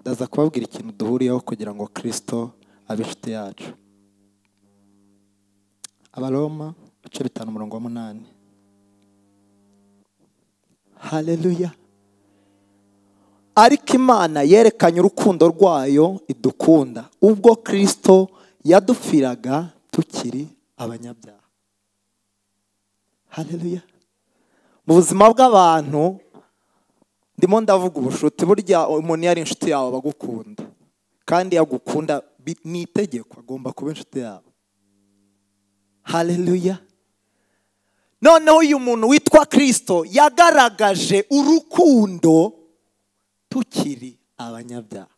ndaza kubabwira ikintu duhuriyeho kugira ngo kirisito abe inshuti yacu. Abaroma ibice bitanu umurongo wa munani. Haleluya ariko imana yerekanye urukundo rwayo idukunda. Ubwo kirisito yadupfiraga tukiri abanyabyaha. Haleluya mu buzima bw'abantu ndimo ndavuga ubushuti burya umuntu iyo ari inshuti yawe aba agukunda. Kandi iyo agukunda bi- ni itegeko agomba kuba inshuti yawe. Haleluya noneho uyu muntu witwa kirisito yagaragaje urukundo tukiri abanyabyaha.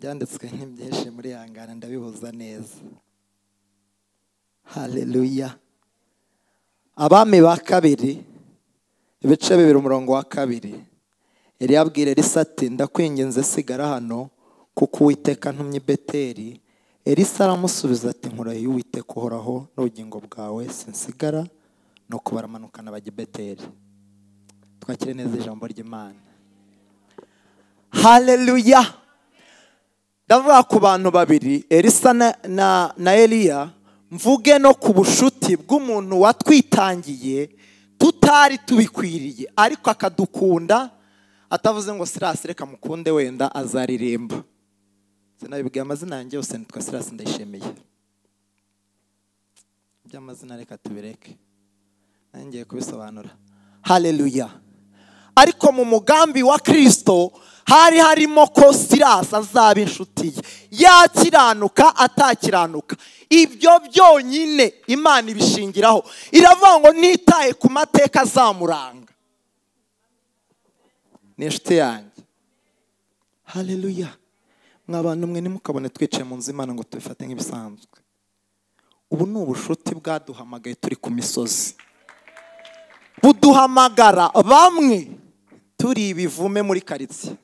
Byanditswe nk'ibyinshi muri yangana ndabihuza neza. Haleluya abami ba kabiri ibice bibiri umurongo wa kabiri. Yari yabwira elisa ati ndakwinginze sigara hano kuko uwiteka ntumye beteri elisa aramusubiza ati nkurahiye uwiteka uhoraho n'ubugingo bwawe. Sinsigara nuko baramanukana bajya i beteri twakire neza ijambo ry'imana. Haleluya ndavuga ku bantu babiri elisa na eliya. Mvuge no ku bushuti bw'umuntu watwitangiye tutari tubikwiriye. Ariko akadukunda atavuze ngo sirasi reka mukunde wenda azaririmba. Sinabibwiye amazina yanjye yose nitwa sirasi ndayishimiye. Iby'amazina reka tubireke. Ngiye kubisobanura. Haleluya ariko mu mugambi wa kirisito hari harimo ko azaba inshuti ye. Yakiranuka atakiranuka. Ibyo byonyine imana ibishingiraho. Iravuga ngo ntitaye ku mateka azamuranga. Ni inshuti yanjye. Haleluya mwa bantu mwe ntimukabone twicaye mu nzu imana ngo tubifate nk'ibisanzwe. Ubu ni ubushuti bwaduhamagaye turi ku misozi. Buduhamagara bamwe turi ibivume muri karitsiye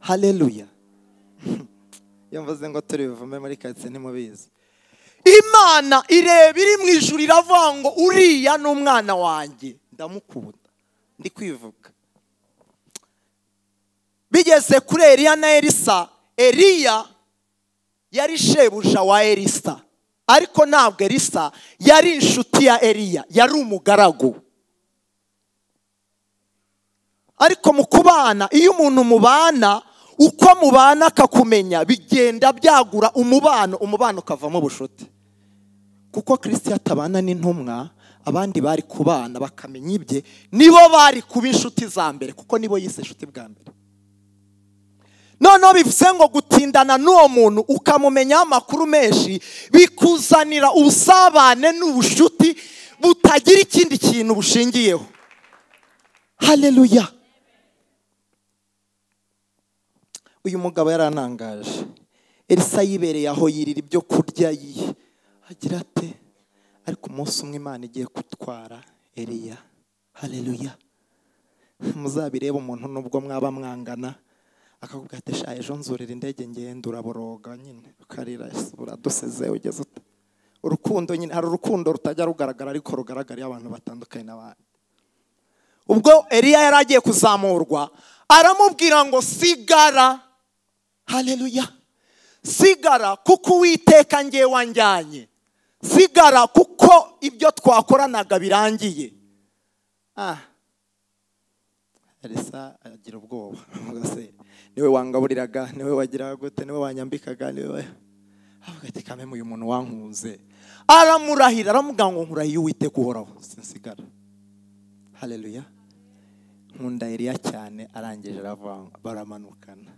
haleluya iyo mvuze ngo turi ibivume muri karitsiye ntimubizi. Imana ireba iri mu ijuru iravuga ngo uriya ni umwana wanjye. Ndamukunda. Ndi kwivuga bigeze kuri eliya na elisa eliya yari shebuja wa elisa. Ariko ntabwo elisa yari inshuti ya eliya yari umugaragu. Ariko mu kubana iyo umuntu mubana uko mubana akakumenya bigenda byagura umubano umubano ukavamo ubucuti kuko kirisiti atabana n'intumwa abandi bari kubana bakamenya ibye nibo bari kuba inshuti za mbere kuko nibo yise inshuti bwa mbere. Noneho bivuze ngo gutindana n'uwo muntu ukamumenyaho amakuru menshi bikuzanira ubusabane n'ubushuti butagira ikindi kintu bushingiyeho. Hareruya uyu mugabo yaranangaje. Elisa yibereye aho yirira ibyo kurya yihe agira ate? Ariko umunsi umwe imana igiye gutwara eriya hareruya muzabirebe umuntu nubwo mwaba mwangana. Akavuga ati sha ejo nzurira indege ngenda uraboroga nyine. Ukarira uraduseze ugeze urukundo nyine hari urukundo rutajya rugaragara ariko rugaragara iyo abantu batandukanye n'abandi. Ubwo eriya yari agiye kuzamurwa aramubwira ngo sigara. Hareruya sigara kuko uwiteka ngewe wanjyanye. Sigara kuko ibyo twakoranaga birangiye. Ah. Elisa agira ubwoba. Niwe wangaburiraga ni we wagiraga gute ni we wanyambikaga ni we ati kameme uyu muntu wankunze. Aramurahira aramubwira ngo nkurahiye uwiteka uhoraho. Sinsigara hareruya nkunda eriya cyane arangije aravuga baramanukana.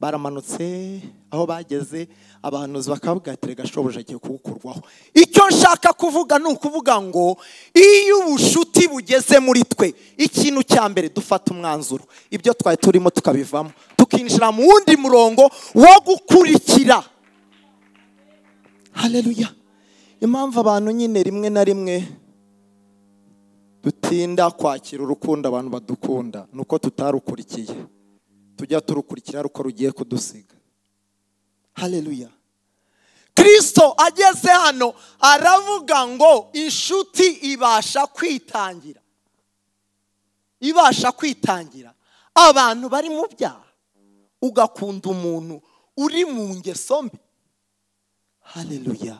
Baramanutse aho bageze abahanuzi bakavuga ati rega shobuja agiye kuwukurwaho icyo nshaka kuvuga ni ukuvuga ngo iyo ubushuti bugeze muri twe ikintu cya mbere dufata umwanzuro. Ibyo twari turimo tukabivamo. Tukinjira mu wundi murongo wo gukurikira. Hareruya impamvu abantu nyine rimwe na rimwe dutinda kwakira urukundo abantu badukunda ni uko tutarukurikiye. Tujya turukurikira uko rugiye kudusiga. Hareruya kirisito ageze hano aravuga ngo inshuti ibasha kwitangira. Ibasha kwitangira. Abantu bari mu byaha. Ugakunda umuntu uri mu ngeso mbi. Hareruya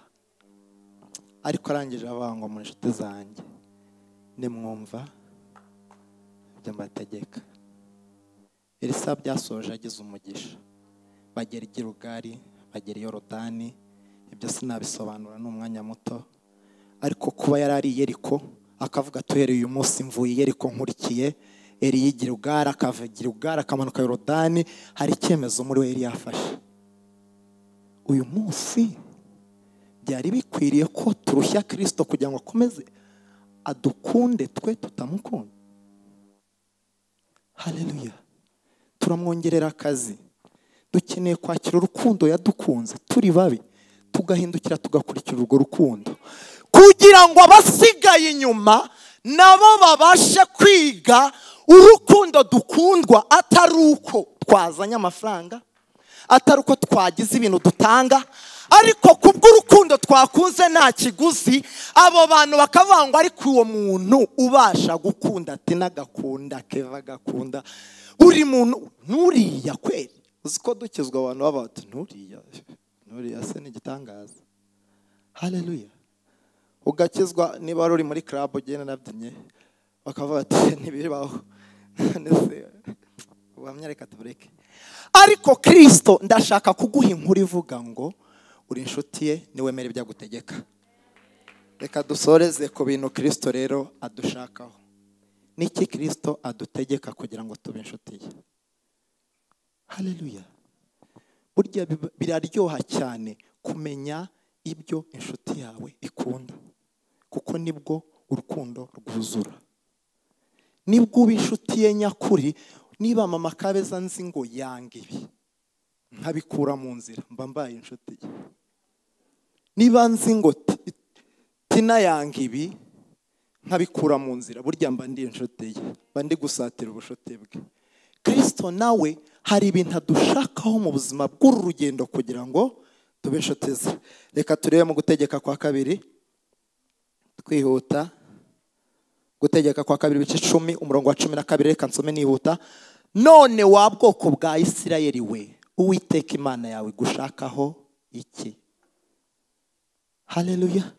ariko arangije avuga ngo mu inshuti zanjye nimwumva ibyo mbategeka. Elisa byasoje agize umugisha. Bagera i Girugari bagera i yorodani ibyo sinabisobanura ni umwanya muto. Ariko kuba yari ari yeriko akavuga atuhereye uyu munsi mvuye yeriko nkurikiye eri yigira ugara akava ugara akamanuka yorodani hari icyemezo muri we yari yafashe. Uyu munsi byari bikwiriye ko turushya kirisito kugira ngo akomeze adukunde twe tutamukunda hareruya turamwongerera akazi. Dukeneye kwakira urukundo yadukunze turi babi tugahindukira tugakurikira urwo rukundo. Kugira ngo abasigaye inyuma nabo babashe kwiga urukundo dukundwa atari uko twazanye amafaranga atari uko twagize ibintu dutanga ariko kubw'urukundo twakunze nta kiguzi abo bantu bakavuga ngo ariko uwo muntu ubasha gukunda ati n'agakunda keva agakunda. Buri muntu nturiya kweri uzi ko dukizwa abantu baba bati nturiya nturiya se ni igitangaza hareruya ugakizwa niba wari uri muri club ugenda nabyinnye bakavuga bati ntibibaho. Ubuhamya reka tubureke. Ariko kirisito ndashaka kuguha inkuru ivuga ngo uri inshuti ye niwemere ibyo agutegeka. Reka dusoreze ku bintu kirisito rero adushakaho. N'iki kirisito adutegeka kugira ngo tube inshuti ye? Hareruya burya biraryoha cyane kumenya ibyo inshuti yawe ikunda kuko ni bwo urukundo rwuzura. Nibwo uba inshuti ye nyakuri niba mama kabeza nzi ngo yanga ibi nkabikura mu nzira mba mbaye inshuti ye. Niba nzi ngo tina yanga ibi nkabikura mu nzira burya mba ndi inshuti ye. Mba ndi gusatira ubushuti bwe. Kirisito nawe hari ibintu adushakaho mu buzima bw'uru rugendo kugira ngo tube inshuti ze. Reka turebe mu gutegeka kwa kabiri. Twihuta. Gutegeka kwa kabiri ibice icumi umurongo wa cumi na kabiri reka nsome nihuta. None wa bwoko bwa isirayeli we uwiteka imana yawe gushakaho iki? Hareruya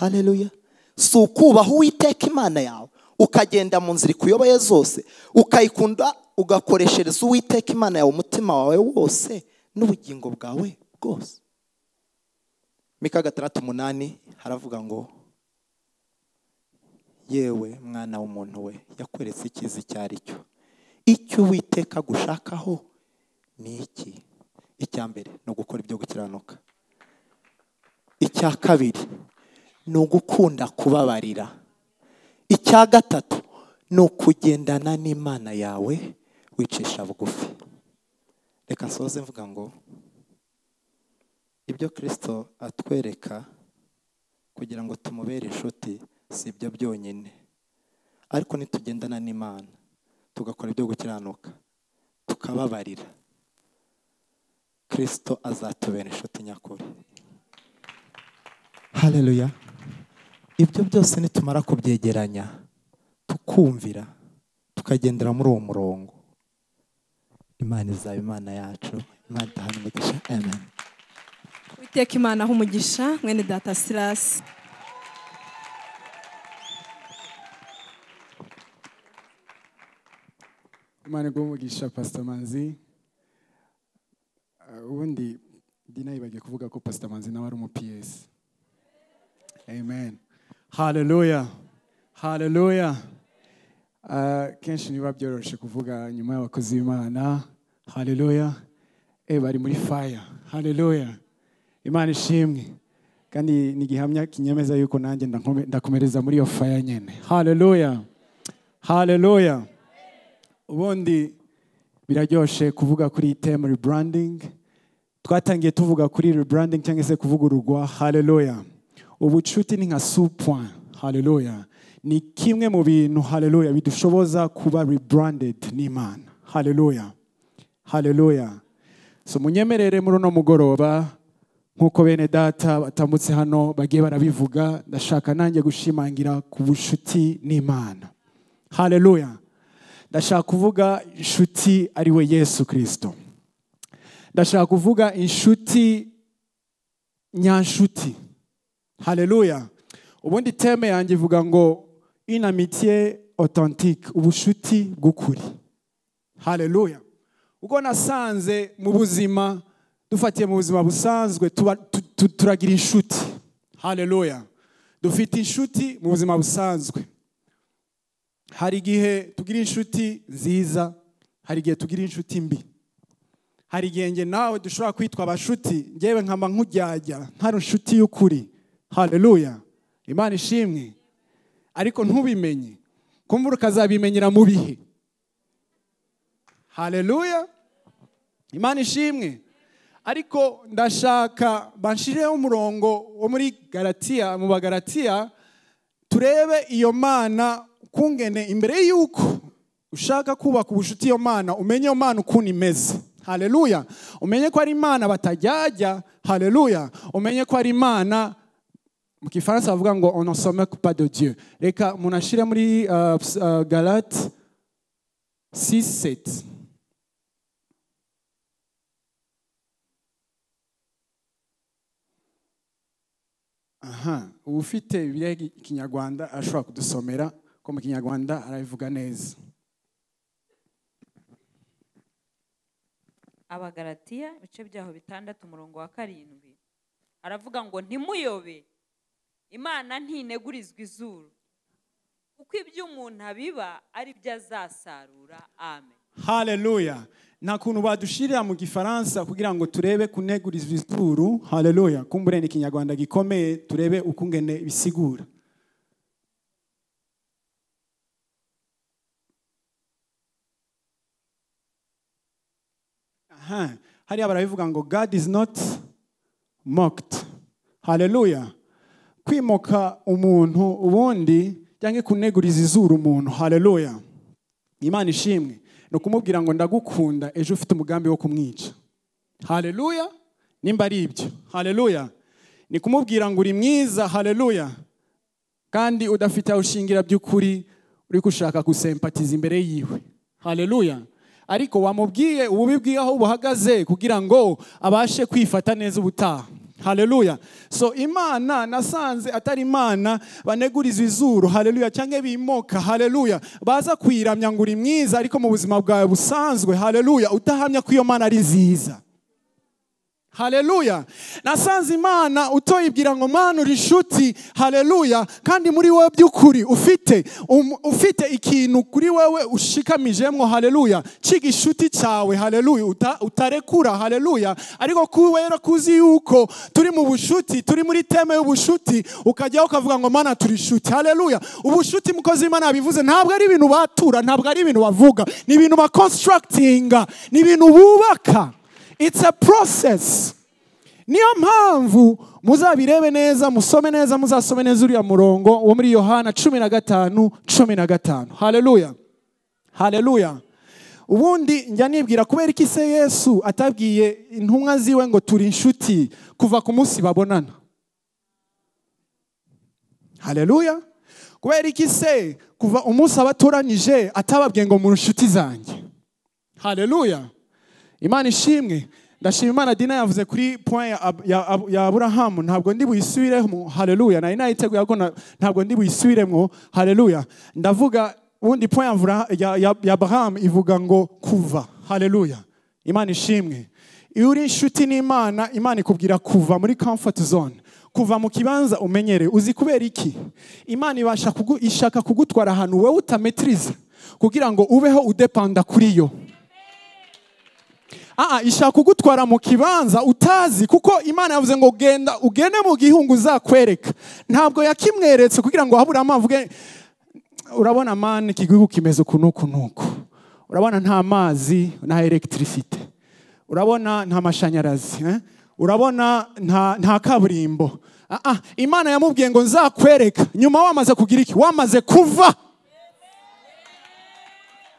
hareruya si ukubaha uwiteka imana yawe. Ukagenda mu nzira ikuyoboye zose ukayikunda ugakoreshereza uwiteka imana yawe umutima wawe wose n'ubugingo bwawe bwose. Mika gatandatu umunani haravuga ngo yewe mwana w'umuntu we yakweretse icyiza icyo ari cyo. Icyo uwiteka gushakaho ni iki? Icya mbere ni ugukora ibyo gukiranuka. Icya kabiri ni ugukunda kubabarira. Icya gatatu ni ukugendana n'imana yawe wicisha bugufi. Reka nsoze mvuga ngo ibyo kirisito atwereka kugira ngo tumubere inshuti si ibyo byonyine. Ariko nitugendana n'imana tugakora ibyo gukiranuka tukababarira. Kirisito azatubera inshuti nyakuri. Hareruya ibyo byose nitumara kubyegeranya tukumvira tukagendera muri uwo murongo. Imana izaba imana yacu. Imana idahana umugisha amen. Witeka imana aho umugisha mwene data sirasi imana umugisha pasita manzi. Uh, ubundi dina yibagiye kuvuga ko pasita manzi nawe ari umupiyesi amen. Haleluya haleluya Uh, kenshi niba byoroshye kuvuga nyuma y'abakozi b'imana. Haleluya eh bari muri faya haleluya imana ishimwe. Kandi ni igihamya kinyemeza yuko nanjye ndakome- ndakomereza muri iyo faya nyine haleluya haleluya ubundi biraryoshe kuvuga kuri teme rebranding. Twatangiye tuvuga kuri rebranding cyangwa se kuvugururwa haleluya ubucuti ni nka suppoint haleluya ni kimwe mu bintu haleluya bidushoboza kuba rebranded n'imana haleluya haleluya so munyemerere muri uno mugoroba nk'uko bene data batambutse hano bagiye barabivuga ndashaka nanjye gushimangira ku bucuti n'imana haleluya ndashaka kuvuga inshuti ari we yesu kirisito ndashaka kuvuga inshuti nyanshuti. Haleluya ubundi teme yanjye ivuga ngo inamitiye authentique ubushuti bw'ukuri. Haleluya ubwo nasanze mu buzima dufatiye mu buzima busanzwe turagira inshuti. Haleluya dufite inshuti mu buzima busanzwe. Hari igihe tugira inshuti nziza hari igihe tugira inshuti mbi. Hari igihe nawe dushobora kwitwa abashuti ngewe nkaba nkujyajya ntari inshuti y'ukuri. Haleluya imana ishimwe. Ariko ntubimenye. Kumbura ukazabimenyera mu bihe. Haleluya imana ishimwe. Ariko ndashaka banshireho umurongo wo muri garatiya mu bagaratiya turebe iyo mana kungene imbere y'uko ushaka kubaka ubucuti iyo mana umenye iyo mana ukuntu imeze. Haleluya umenye ko ari imana batajyajya haleluya umenye ko ari imana mu gifaransa bavuga ngo on ne somme pas de dieu. Reka umuntu ashire muri uh, ps- uh, galate 6 7 aha. Ufite bibiliya y'ikinyarwanda ashobora kudusomera ko mu kinyarwanda arabivuga neza. Abagaratiya ibice byaho bitandatu umurongo wa karindwi. Aravuga ngo ntimuyobe. Imana ntinegurizwa izuru. Kuko ibyo umuntu abiba ari byo azasarura. Amen. Haleluya nta kuntu badushirira mu gifaransa kugira ngo turebe kunegurizwa izuru. Haleluya kumbure ni ikinyarwanda gikomeye turebe uko ngene bisigura. Hariya barabivuga ngo god is not mocked. Haleluya kwimoka umuntu ubundi cyangwa kuneguriza izuru umuntu. Haleluya imana ishimwe. Ni ukumubwira ngo ndagukunda ejo ufite umugambi wo kumwica. Haleluya nimba ari ibyo. Haleluya ni kumubwira ngo uri mwiza. Haleluya kandi udafite aho ushingira by'ukuri uri gushaka gusempatiza imbere yiwe. Haleluya ariko wamubwiye ububi bwiwe aho buhagaze kugira ngo abashe kwifata neza ubutaha. Haleluya so imana nasanze atari imana baneguriza izuru. Haleluya cyangwa bimoka. Haleluya baza kuyiramya ngo uri mwiza ariko mu buzima bwawe busanzwe. Haleluya utahamya ko iyo mana ari nziza. Haleluya nasanze imana utoyibwira ngo mana uri inshuti. Kandi muri wowe by'ukuri ufite um, ufite ikintu kuri wowe ushikamijemo haleluya ciga inshuti cyawe. Haleluya uta, utarekura. Haleluya ariko kubera kuzi yuko turi mu bushuti turi muri teme y'ubushuti ukajyaho ukavuga ngo mana turi inshuti. Haleluya ubushuti mukozi w'imana yabivuze ntabwo ari ibintu batura ntabwo ari ibintu bavuga. Ni ibintu bakonstructinga ni ibintu bubaka. It's a process. Niyo mpamvu muzabirebe neza musome neza muzasome neza uriya murongo wo muri yohana cumi na gatanu cumi na gatanu. Haleluya haleluya ubundi njya nibwira kubera iki se yesu atabwiye intumwa ziwe ngo turi inshuti kuva ku munsi babonana? Haleluya kubera iki se kuva umunsi abatoranyije atababwiye ngo mu nshuti zanjye? Haleluya imana ishimwe. Ndashima imana dina yavuze kuri point ya, Ab- ya, Ab- ya aburahamu ntabwo ndi buyisubiremo haleluya nari nayiteguye ariko ntabwo ndi buyisubiremo haleluya ndavuga ubundi point ya aburahamu ivuga ngo kuva. Haleluya imana ishimwe. Iyo uri inshuti n'imana imana ikubwira kuva muri comfort zone. Kuva mu kibanza umenyereye uzi kubera iki? Imana ibasha ishaka kugutwara ahantu wowe utametiriza kugira ngo ubeho udepanda kuri yo. Ishaka kugutwara mu kibanza utazi kuko imana yavuze ngo genda ugende mu gihungu uzakwereka. Ntabwo yakimweretse kugira ngo aburahamu avuge urabona mani iki gihugu kimeze uku n'uku. N'uku urabona nta mazi nta elegitirisite urabona nta mashanyarazi eh? urabona nta, kaburimbo. Ah, ah, imana yamubwiye ngo nzakwereka. Nyuma wamaze kugira iki? Wamaze kuva.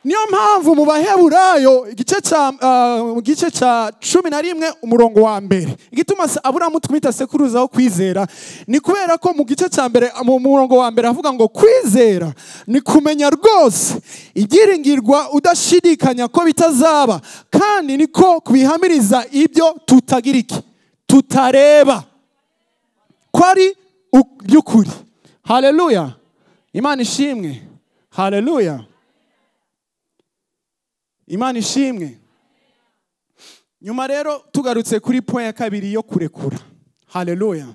Niyo mpamvu mu baheburayo igice cya ah, mu gice cya cumi na rimwe umurongo wa mbere. Igituma aburamu twita sekuruza wo kwizera ni kubera ko mu gice cya mbere mu murongo wa mbere avuga ngo kwizera ni kumenya rwose ibyiringirwa udashidikanya ko bitazaba kandi niko kubihamiriza ibyo tutagira iki tutareba. Ko ari by'ukuri. Haleluya. Imana ishimwe. Haleluya. Imana ishimwe. Nyuma rero tugarutse kuri point ya kabiri yo kurekura. Haleluya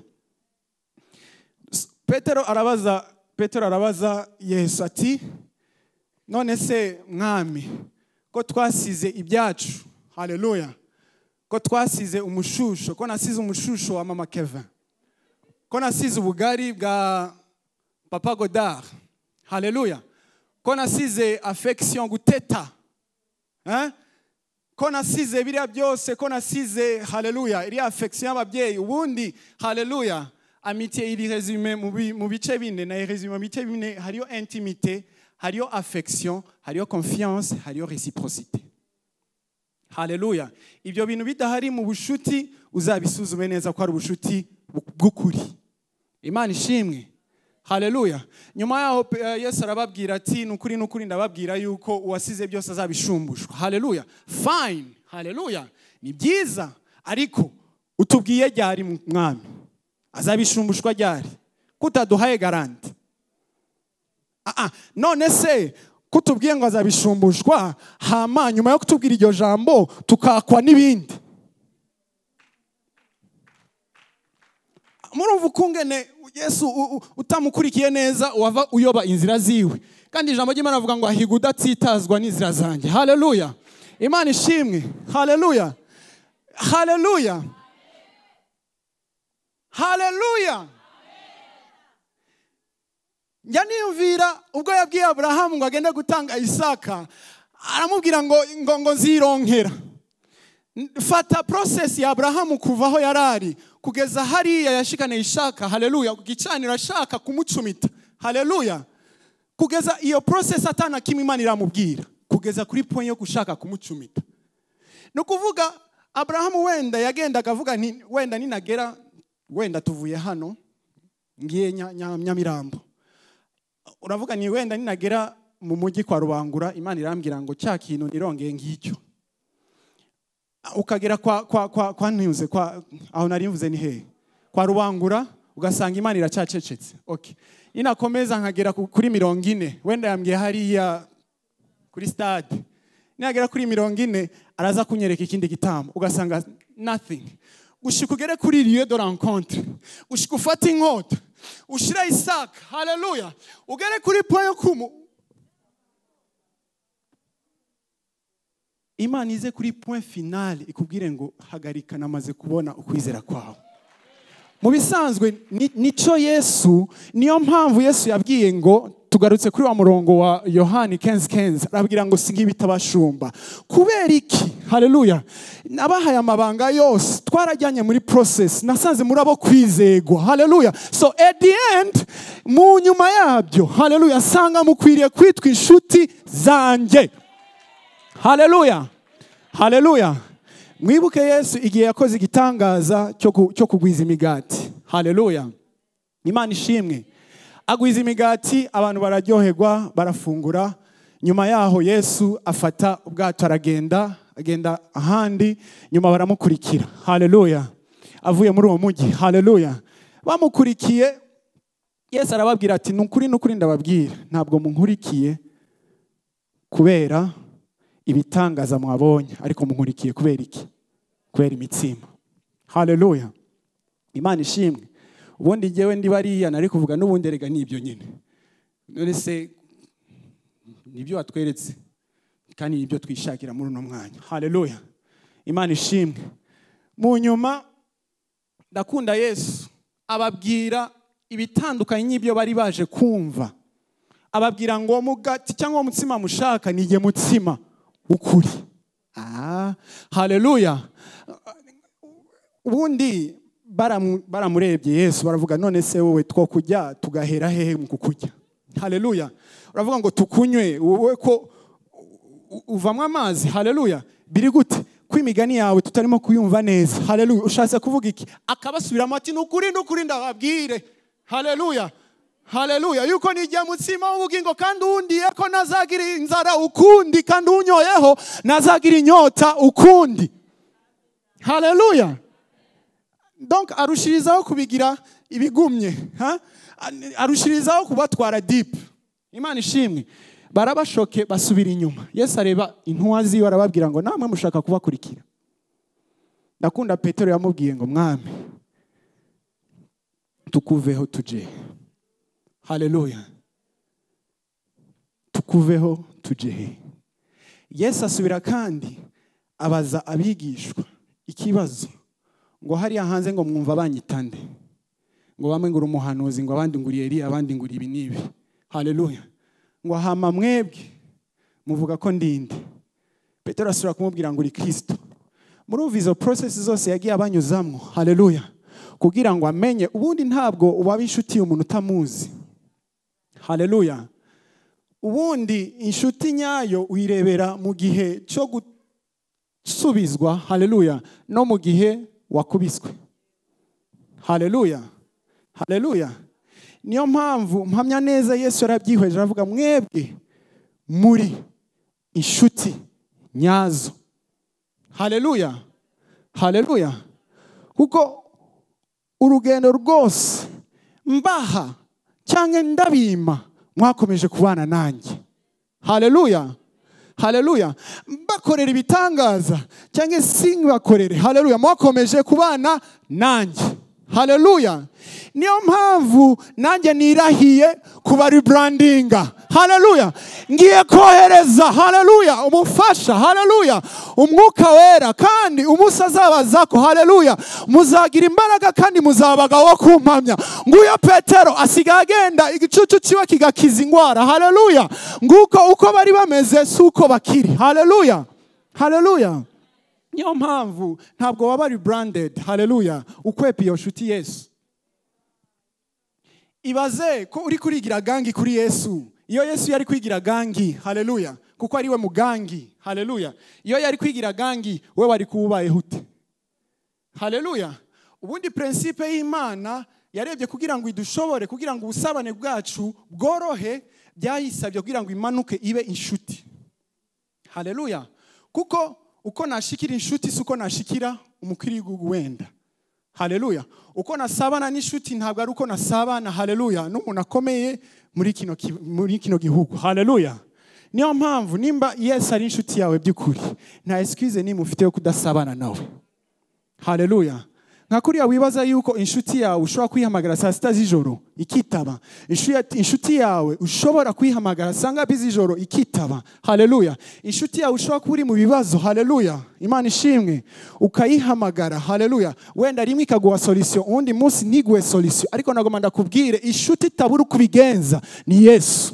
S- petero arabaza petero arabaza yesu ati none se mwami ko twasize ibyacu? Haleluya ko twasize umushusho? Ko nasize umushusho wa mama kevin? Ko nasize ubugari bwa papa godard? Haleluya ko nasize affection guteta? Ko nasize biriya byose ko nasize haleluya iriya affection y'ababyeyi. Ubundi haleluya amitié iri resume mu bi- mu bice bine. Na resume mu bice bine hariyo intimité hariyo affection hariyo confiance hariyo réciprocité. Haleluya ibyo bintu bidahari mu bushuti uzabisuzume neza ko ari ubushuti bu- bw'ukuri. Imana ishimwe. Haleluya nyuma yaho eh, yesu arababwira ati ni ukuri ni ukuri ndababwira yuko uwasize byose azabishumbushwa. Haleluya fine. Haleluya ni byiza ariko utubwiye ryari mwami? Azabishumbushwa ryari? Kutaduhaye garanti. Ah, ah, none se kutubwiye ngo azabishumbushwa hama nyuma yo kutubwira iryo jambo tukakwa n'ibindi? Murumva ukungene yesu utamukurikiye neza wava uyoba inzira ziwe. Kandi ijambo ry'imana avuga ngo ahiga udatsitazwa n'inzira zanjye. Haleluya. Imana ishimwe. Haleluya. Haleluya. Haleluya. Njya niyumvira ubwo yabwiye aburahamu ngo agende gutanga isaka. Aramubwira ngo ngo nzironkera. Fata process ya aburahamu kuva aho yari ari. Kugeza hariya yashikaniye ishaka. Haleluya. Ku gicaniro ashaka kumucumita. Haleluya. Kugeza iyo process atana kimwe imana iramubwira. Kugeza kuri point yo gushaka kumucumita. Ni ukuvuga aburahamu wenda yagendaga avuga wenda ninagera wenda tuvuye hano ngiye Nya- Nya- nyamirambo. Uravuga ni wenda ninagera mu mujyi kwa rubangura imana irambwira ngo cya kintu nirongeye ngicyo. Ukagera kwa kwa kwa kwa ntuze kwa aho nari mvuze ni hehe kwa rubangura ugasanga imana iracyacecetse okay ninakomeza nkagera ku- kuri mirongo ine wenda yambwiye hariya kuri stade. Nagera kuri mirongo ine araza kunyereka ikindi gitambo. Ugasanga nothing. Gushika ugere kuri lieu de rencontre. Gushika ufate inkota. Ushire isaka haleluya ugere kuri point yo imana ize kuri point finale ikubwire ngo hagarika namaze kubona ukwizera kwawe. Mu bisanzwe ni- nico yesu niyo mpamvu yesu yabwiye ngo tugarutse kuri wa murongo wa yohani kenzi kenzi arabwira ngo singa ibitabashumba. Kubera iki? Haleluya nabahaye amabanga yose twarajyanye muri process nasanze muri abo kwizegwa. Haleluya so at the end mu nyuma yabyo haleluya nsanga mukwiriye kwitwa inshuti zanjye haleluya haleluya mwibuke yesu igihe yakoze igitangaza cyo ku- cyo kugwiza imigati. Haleluya imana ishimwe. Agwiza imigati abantu bararyoherwa barafungura. Nyuma yaho yesu afata ubwato aragenda agenda ahandi nyuma baramukurikira. Haleluya avuye muri uwo mujyi haleluya bamukurikiye. Yesu arababwira ati ni ukuri ni ukuri ndababwira. Ntabwo munkurikiye kubera ibitangaza mwabonye ariko munkurikiye kubera iki? Kubera imitsima haleluya imana ishimwe. Ubundi njyewe ndi bariya nari kuvuga n'ubundi erega ni ibyo nyine. None se ni byo watweretse? Kandi ni byo twishakira muri uno mwanya. Haleluya imana ishimwe. Mu nyuma ndakunda yesu. Ababwira ibitandukanye n'ibyo bari baje kumva. Ababwira ngo mugati cyangwa umutsima mushaka nige mutsima. Ukuri. Ah haleluya ubundi baramu- baramurebye yesu baravuga none se wowe two kujya tugahera hehe mu kukujya haleluya uravuga ngo tukunywe. Wowe ko u- uvamwo amazi? Haleluya biri gute? Ko imigani yawe tutarimo kuyumva neza. Haleluya ushatse kuvuga iki? Akabasubiramo ati ni ukuri ni ukuri ndababwire. Haleluya haleluya yuko nijya mutsima w'ubugingo kandi uwundiye ko nazagira inzara ukundi kandi unyoyeho nazagira inyota ukundi. Haleluya donc arushirizaho kubigira ibigumye arushirizaho kubatwara deep. Imana ishimwe. Barabashoke basubira inyuma. Yesu areba intumwa ziwe arababwira ngo namwe mushaka kubakurikira. Ndakunda petero yamubwiye ngo mwami tukuveho tuje haleluya tukuveho tuje he yesu asubira kandi abaza abigishwa ikibazo. Ngo hariya hanze ngo mwumva banyitande. Ngo bamwe ngo uri umuhanuzi ngo abandi ngo uri Eliya abandi ngo uri ibi n'ibi. Haleluya ngo hama mwebwe muvuga ko ndinde petero asubira kumubwira ngo uri kirisito murumva izo process zose yagiye abanyuzamo. Haleluya kugira ngo amenye ubundi ntabwo waba inshuti y'umuntu utamuzi. Haleluya ubundi inshuti nyayo uyirebera mu gihe cyo gusubizwa. Haleluya no mu gihe wakubiswe. Haleluya haleluya niyo mpamvu mpamya neza yesu yarabyihweje. Aravuga mwebwe muri inshuti nyazo. Haleluya haleluya kuko urugendo rwose mbaha cyangwa ndabima mwakomeje kubana nanjye haleluya haleluya mbakorera ibitangaza cyangwa sinbakorere haleluya mwakomeje kubana nanjye haleluya niyo mpamvu nanjye nirahiye kuba rebrandinga. Haleluya ngiye kohereza haleluya umufasha. Haleluya umwuka wera kandi umunsi azabaza ko haleluya muzagira imbaraga kandi muzabaga wo kumpamya. Nguyo petero asigaye agenda igicucu kiwe kigakiza indwara haleluya nguko uko bari bameze si uko bakiri. Haleluya haleluya niyo mpamvu ntabwo waba rebranded haleluya ukwepa iyo nshuti yesu. Ibaze ko uri kurigira gangi kuri yesu. Iyo yesu yari kwigira gangi haleluya kuko ari we mugangi haleluya iyo yari kwigira gangi we wari kuba ubayeho ute? Haleluya ubundi prinsipe y'imana yarebye kugira ngo idushobore kugira ngo ubusabane bwacu bworohe byayisabye kugira ngo imanuke ibe inshuti. Haleluya kuko uko nashikira inshuti si uko nashikira umukiriya wenda. Haleluya uko nasabana n'inshuti ntabwo ari uko nasabana. Haleluya n'umuntu akomeye muri kino gihugu. Haleluya niyo mpamvu nimba yesu ari inshuti yawe by'ukuri nta excuse nimwe ufite yo kudasabana nawe. Haleluya nka kuriya wibaza yuko inshuti yawe ushobora kuyihamagara saa sita z'ijoro ikitaba. Inshu- inshuti yawe ushobora kuyihamagara saa ngapi z'ijoro ikitaba. Haleluya. Inshuti yawe ushobora kuba uri mu bibazo. Haleluya. Imana ishimwe. Ukayihamagara. Haleluya. Wenda rimwe ikaguha solisiyo uwundi munsi ntiguhe solisiyo ariko nagomba ndakubwire inshuti itabura uko ubigenza ni yesu.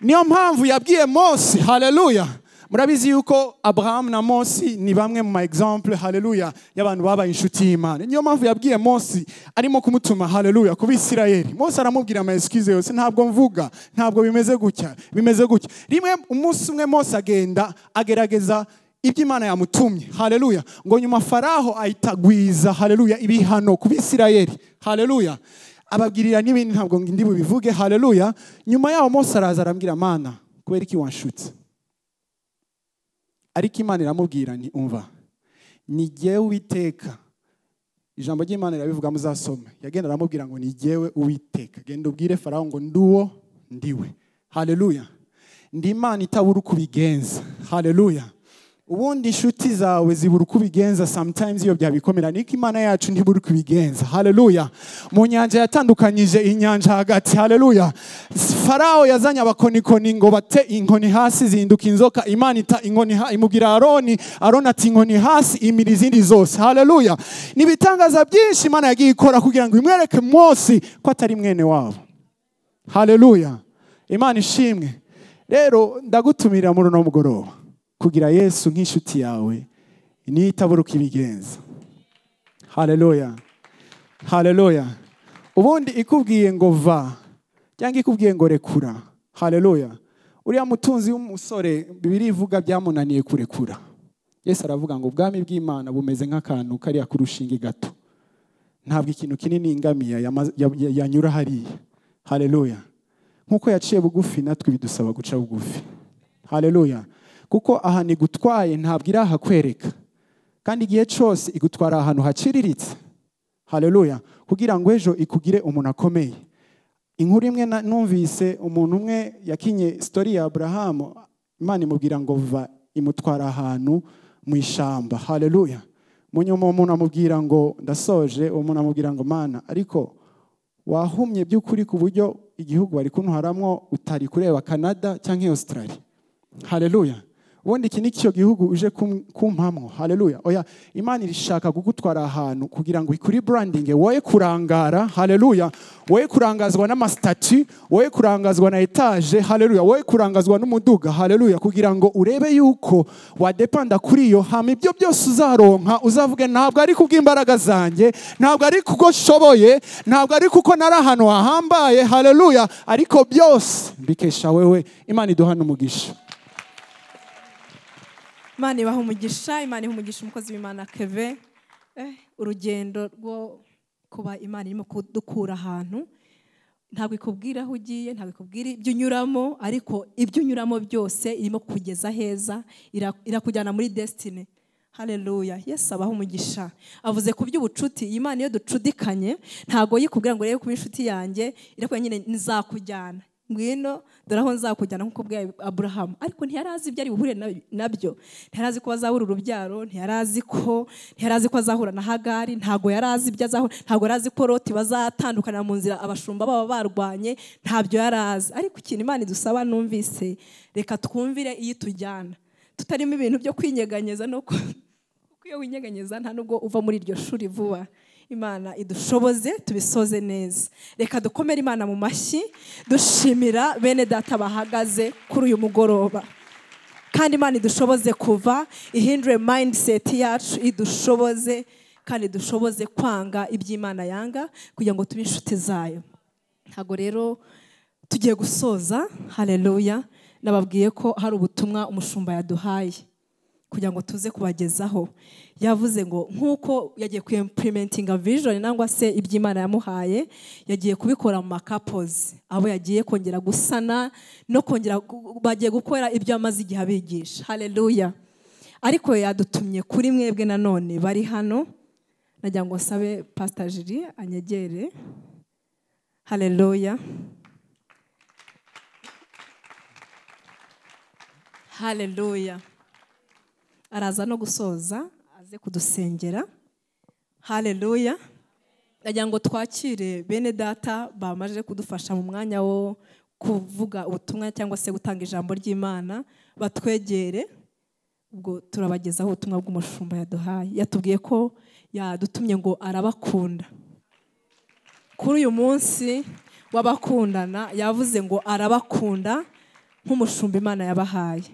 Niyo mpamvu yabwiye mose. Haleluya. Murabizi yuko abrahamu na mose ni bamwe mu ma exemple haleluya y'abantu babaye inshuti y'imana. Niyo mpamvu yabwiye mose arimo kumutuma haleluya ku bisirayeli mose aramubwira ama excuse yose ntabwo mvuga ntabwo bimeze gutya bimeze gutya. Rimwe umunsi umwe mose agenda agerageza ibyo imana yamutumye haleluya ngo nyuma faraho ahitagwiza haleluya ibihano ku bisirayeli haleluya ababwirira n'ibindi ntabwo ndi bubivuge haleluya nyuma yaho mose araza arambwira mana kubera iki wanshutse? Ariko imana iramubwira ni umva ni jyewe uwiteka. Ijambo ry'imana rirabivuga muzasome yagenda aramubwira ngo ni jyewe uwiteka. Genda ubwire faraho ngo nduwo ndiwe haleluya ndi imana itabura uko ubigenza. Haleluya ubundi inshuti zawe zibura uko ubigenza sometimes iyo byabikomera. Niko imana yacu ntibura uko ibigenza haleluya mu nyanja yatandukanyije inyanja hagati. Haleluya farawo yazanye abakonikoni ngo bate inkoni hasi zihinduka inzoka. Imana ita inkoni imubwira aroni aroni ati inkoni hasi imira izindi zose. Haleluya ni ibitangaza byinshi imana yagiye ikora kugira ngo imwereke mose ko atari mwene wabo. Haleluya imana ishimwe. Rero ndagutumira muri uno mugoroba. Kugira yesu nk'inshuti yawe. Niyo itabura uko ibigenza. Haleluya haleluya ubundi ikubwiye ngo va cyangwa ikubwiye ngo rekura. Haleluya uriya mutunzi w'umusore bibiri ivuga byamunaniye kurekura. Yesu aravuga ngo ubwami bw'imana bumeze nk'akantu kariya ku rushinge gato. Ntabwo ikintu kinini ingamiya yanyura hariya. Haleluya nk'uko yaciye bugufi natwe bidusaba guca bugufi. Haleluya kuko aha igutwaye ntabwo iri aha kwereka. Kandi igihe cyose igutwara ahantu haciriritse. Haleluya. Kugira ngo ejo ikugire umuntu akomeye. Inkuru imwe numvise umuntu umwe yakinye sitori ya aburahamu imana imubwira ngo va imutwara ahantu mu ishyamba haleluya. Mu nyuma uwo muntu amubwira ngo ndasoje. Uwo muntu amubwira ngo mana ariko wahumye by'ukuri ku buryo igihugu bari kuntwaramwo utari kureba canada cyangwa australia. Haleluya. Ubundi iki ni gihugu uje kum- kumpamwo? Haleluya. Oya imana irishaka kugutwara ahantu kugira ngo ikuri branding. Woye kurangara haleluya. Woye kurangazwa n'amasitati woye kurangazwa na etaje haleluya. Woye kurangazwa n'umuduga haleluya. Kugira ngo urebe yuko wadepanda kuri iyo hama ibyo byose uzaronka uzavuge ntabwo ari kubw'imbaraga zanjye ntabwo ari kuko nshoboye ntabwo ari kuko nari ahantu hahambaye. Haleluya. Ariko byose mbikesha wewe. Imana iduhana umugisha. Imana ibaha umugisha imana iha umugisha umukozi w'imana keve Eh, urugendo rwo kuba imana irimo kudukura ahantu. Ntabwo ikubwira aho ugiye ntabwo ikubwira ibyo unyuramo ariko ibyo unyuramo byose irimo kugeza heza ira- irakujyana muri desitine haleluya yesu abaho umugisha. Avuze ku by'ubucuti iyi Imana iyo ducudikanye ntabwo yikubwira ngo rebe kuba inshuti yanjye irakubwira nyine nzakujyana ngwino dore aho nzakujyana nk'uko bwa aburahamu ariko ntiyari azi ibyo ari buhure na- na byo. Ntiyari azi ko azahura urubyaro ntiyari azi ko ntiyari azi ko azahura na hagari ntabwo yari azi ibyo azahura ntabwo yari azi ko loti bazatandukana mu nzira abashumba baba barwanye ntabyo yari azi. Ariko ikintu imana idusaba numvise reka twumvire iyo itujyana tutarimo ibintu byo kwinyeganyeza no ku- kuko iyo winyeganyeza nta nubwo uva muri iryo shuri vuba. Imana idushoboze tubisoze neza. Reka dukomere imana mu mashyi dushimira bene data bahagaze kuri uyu mugoroba. Kandi imana idushoboze kuva ihindure mindset yacu idushoboze kandi dushoboze kwanga iby'imana yanga kugira ngo tube inshuti zayo. Ntabwo rero tugiye gusoza haleluya nababwiye ko hari ubutumwa umushumba yaduhaye. Kugira ngo tuze kubagezaho. Yavuze ngo nk'uko yagiye kuimplementinga vision nangwa se iby'imana yamuhaye yagiye kubikora mu makapozi abo yagiye kongera gusana no kongera bagiye gukora ibyo amaze igihe abigisha. Haleluya ariko yadutumye kuri mwebwe nanone bari hano. Nagira ngo nsabe jiri anyegere. Haleluya haleluya araza no gusoza aze kudusengera. Haleluya ndagira ngo twakire bene data bamaze kudufasha mu mwanya wo kuvuga ubutumwa cyangwa se gutanga ijambo ry'imana batwegere ubwo turabagezaho ubutumwa bw'umushumba yaduhaye. Yatubwiye ko yadutumye ngo arabakunda. Kuri uyu munsi w'abakundana yavuze ngo arabakunda nk'umushumba imana yabahaye.